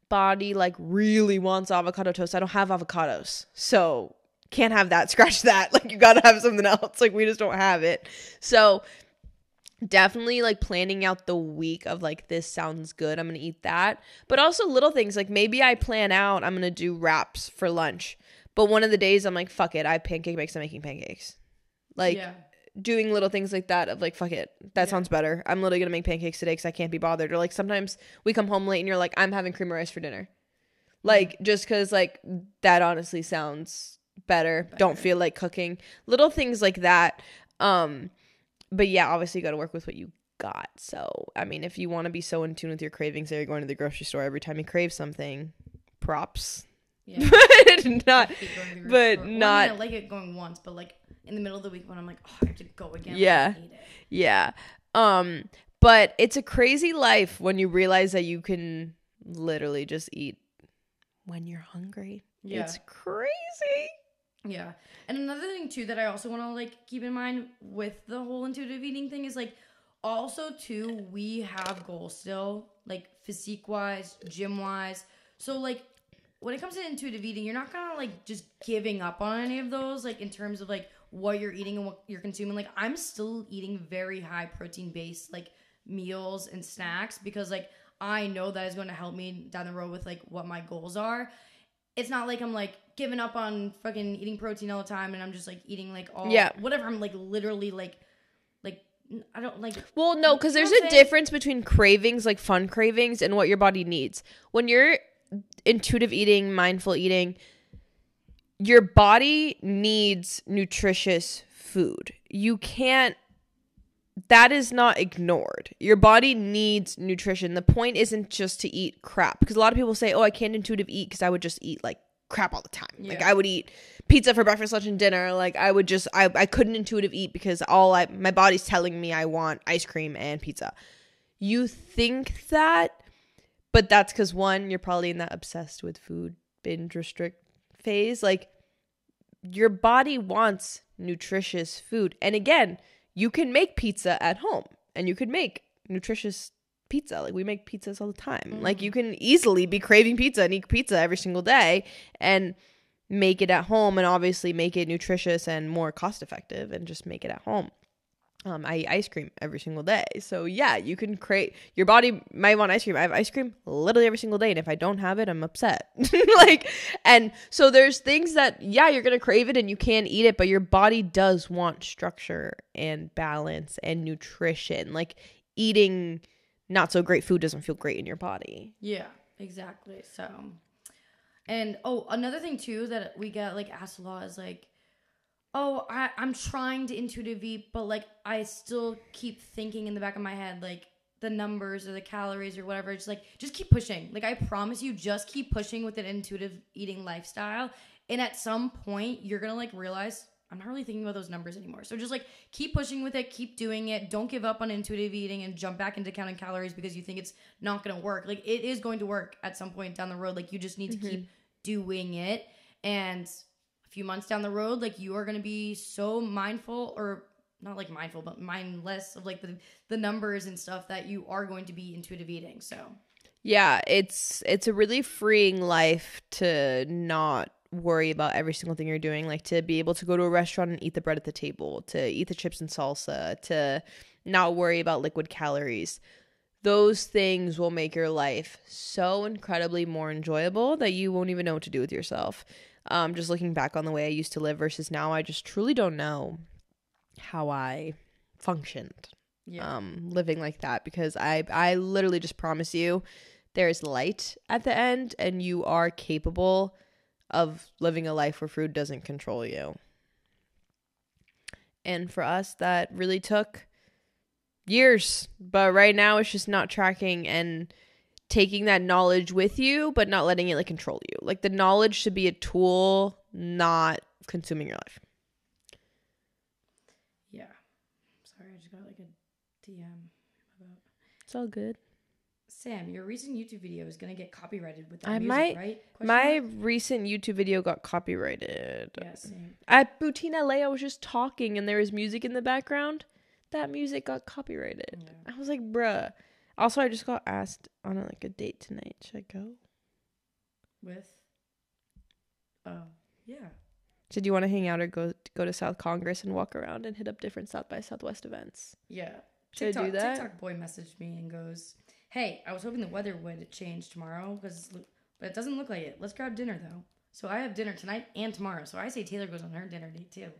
body like really wants avocado toast. I don't have avocados. So can't have that. <laughs> Scratch that. Like you got to have something else. Like we just don't have it. So definitely like planning out the week of like this sounds good. I'm going to eat that. But also little things like maybe I plan out I'm going to do wraps for lunch. But one of the days I'm like fuck it. I have pancake mix. I'm making pancakes. Like yeah, doing little things like that of like fuck it that Yeah. sounds better i'm literally gonna make pancakes today because i can't be bothered or like sometimes we come home late and you're like i'm having cream of rice for dinner like just because like that honestly sounds better. don't feel like cooking little things like that um but yeah obviously you got to work with what you got so i mean if you want to be so in tune with your cravings that you're going to the grocery store every time you crave something props yeah. <laughs> but not I hate going to the grocery but. Well, I mean, not- I like it going once, but like in the middle of the week when I'm like, oh, I have to go again. Yeah. It. Yeah. Um but it's a crazy life when you realize that you can literally just eat when you're hungry. Yeah. It's crazy. Yeah. And another thing too that I also want to like keep in mind with the whole intuitive eating thing is like also too we have goals still like physique wise, gym wise. So like when it comes to intuitive eating, you're not gonna like just giving up on any of those like in terms of like what you're eating and what you're consuming. Like I'm still eating very high protein based like meals and snacks because like I know that is going to help me down the road with like what my goals are it's not like I'm like giving up on fucking eating protein all the time and I'm just like eating like all Yeah. whatever I'm like literally like like I don't like Well, no, because there's a difference between cravings, like fun cravings, and what your body needs. When you're intuitive eating, mindful eating, your body needs nutritious food. You can't, that is not ignored. Your body needs nutrition. The point isn't just to eat crap. Because a lot of people say, oh, I can't intuitive eat because I would just eat like crap all the time. Like I would eat pizza for breakfast, lunch, and dinner. Like I would just, I, I couldn't intuitive eat because all I, my body's telling me I want ice cream and pizza. You think that, but that's because one, you're probably in that obsessed with food binge restrict phase. Like your body wants nutritious food. And again, you can make pizza at home and you could make nutritious pizza. Like we make pizzas all the time. Like you can easily be craving pizza and eat pizza every single day and make it at home and obviously make it nutritious and more cost effective and just make it at home. Um, I eat ice cream every single day. So yeah, you can create your body might want ice cream. I have ice cream literally every single day, and if I don't have it, I'm upset. <laughs> like and so there's things that yeah, you're gonna crave it and you can eat it, but your body does want structure and balance and nutrition. Like eating not so great food doesn't feel great in your body. Yeah, exactly. So, and oh, another thing too that we get like asked a lot is like, oh, I, I'm trying to intuitive eat, but like I still keep thinking in the back of my head like the numbers or the calories or whatever. It's like just keep pushing. Like I promise you, just keep pushing with an intuitive eating lifestyle, and at some point you're gonna like realize. I'm not really thinking about those numbers anymore. So just like keep pushing with it, keep doing it. Don't give up on intuitive eating and jump back into counting calories because you think it's not going to work. Like it is going to work at some point down the road. Like you just need to keep mm-hmm. doing it. And a few months down the road, like you are going to be so mindful or not like mindful, but mindless of like the the numbers and stuff that you are going to be intuitive eating. So Yeah, it's it's a really freeing life to not worry about every single thing you're doing like to be able to go to a restaurant and eat the bread at the table to eat the chips and salsa to not worry about liquid calories. Those things will make your life so incredibly more enjoyable that you won't even know what to do with yourself. Um, just looking back on the way i used to live versus now i just truly don't know how i functioned yeah, um living like that because I I literally just promise you there's light at the end and you are capable of living a life where food doesn't control you. And for us that really took years. But right now it's just not tracking and taking that knowledge with you, but not letting it like control you. Like the knowledge should be a tool, not consuming your life. Yeah. Sorry, I just got like a DM about It's all good. Sam. Your recent YouTube video is gonna get copyrighted with that I music, might- right? Question My mark? recent YouTube video got copyrighted. yeah, same. At Boutina LA, I was just talking and there was music in the background. That music got copyrighted. Yeah. I was like, bruh. Also, I just got asked on a, like a date tonight. Should I go? With. Oh yeah. So do you want to hang out or go go to South Congress and walk around and hit up different South by Southwest events? Yeah. Should I do that? TikTok boy messaged me and goes, "Hey, I was hoping the weather would change tomorrow because, but it doesn't look like it. Let's grab dinner though. So I have dinner tonight and tomorrow. So I say Taylor goes on her dinner date too.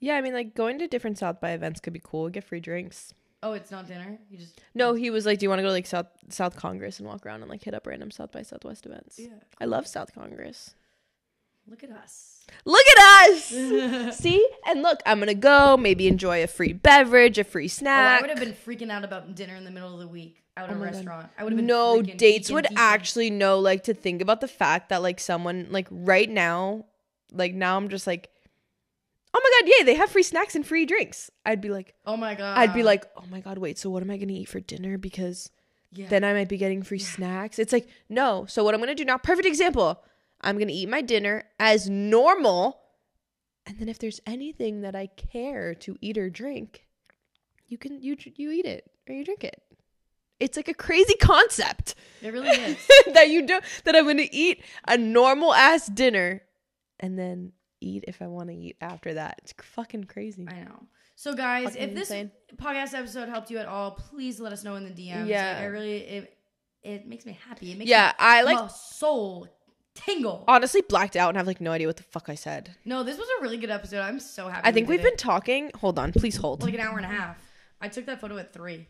Yeah, I mean, like going to different South by events could be cool. Get free drinks. Oh, it's not dinner. You just No, he was like, "Do you want to go to like South South Congress and walk around and like hit up random South by Southwest events?" yeah. I love South Congress. Look at us. Look at us. <laughs> See? And look, I'm going to go, maybe enjoy a free beverage, a free snack. Oh, I would have been freaking out about dinner in the middle of the week out Oh a my God. I would have been no dates would geeking. actually know like to think about the fact that like someone like right now like now i'm just like oh my god yay they have free snacks and free drinks i'd be like Oh my god. i'd be like oh my god wait so what am i gonna eat for dinner because yeah. then i might be getting free snacks it's like no so what i'm gonna do now perfect example i'm gonna eat my dinner as normal and then if there's anything that i care to eat or drink you can you you eat it or you drink it it's like a crazy <laughs> concept it really is. <laughs> that you do that I'm gonna eat a normal ass dinner and then eat if I want to eat after that. It's fucking crazy. I know. So guys, Fucking if this insane. podcast episode helped you at all, please let us know in the DMs. Yeah. Like, I really it it makes me happy. It makes Yeah, I like my soul tingle. honestly blacked out and have like no idea what the fuck I said. No, this was a really good episode. I'm so happy. I think we we've did been talking. Hold on, please hold. like an hour and a half. I took that photo at three.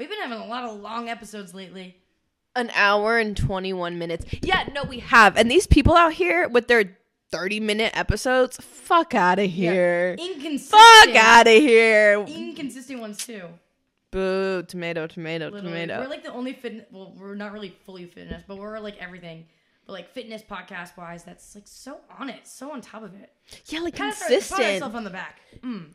We've been having a lot of long episodes lately. An hour and 21 minutes. Yeah, no, we have. And these people out here with their 30 minute episodes, fuck out of here. Inconsistent. Fuck out of here. Inconsistent ones too. Boo, tomato, tomato, Literally. tomato. We're like the only fitness. Well, we're not really fully fitness, but we're like everything. But like fitness podcast wise, that's like so on it, so on top of it. yeah, like pat consistent. ourselves on the back. Mm.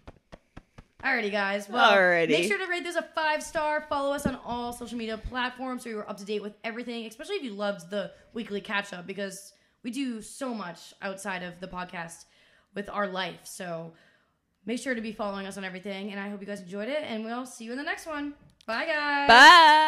Alrighty, guys. Well, Alrighty. make sure to rate this a five star. Follow us on all social media platforms so you're up to date with everything, especially if you loved the weekly catch up because we do so much outside of the podcast with our life. So make sure to be following us on everything. And I hope you guys enjoyed it. And we'll see you in the next one. Bye, guys. Bye.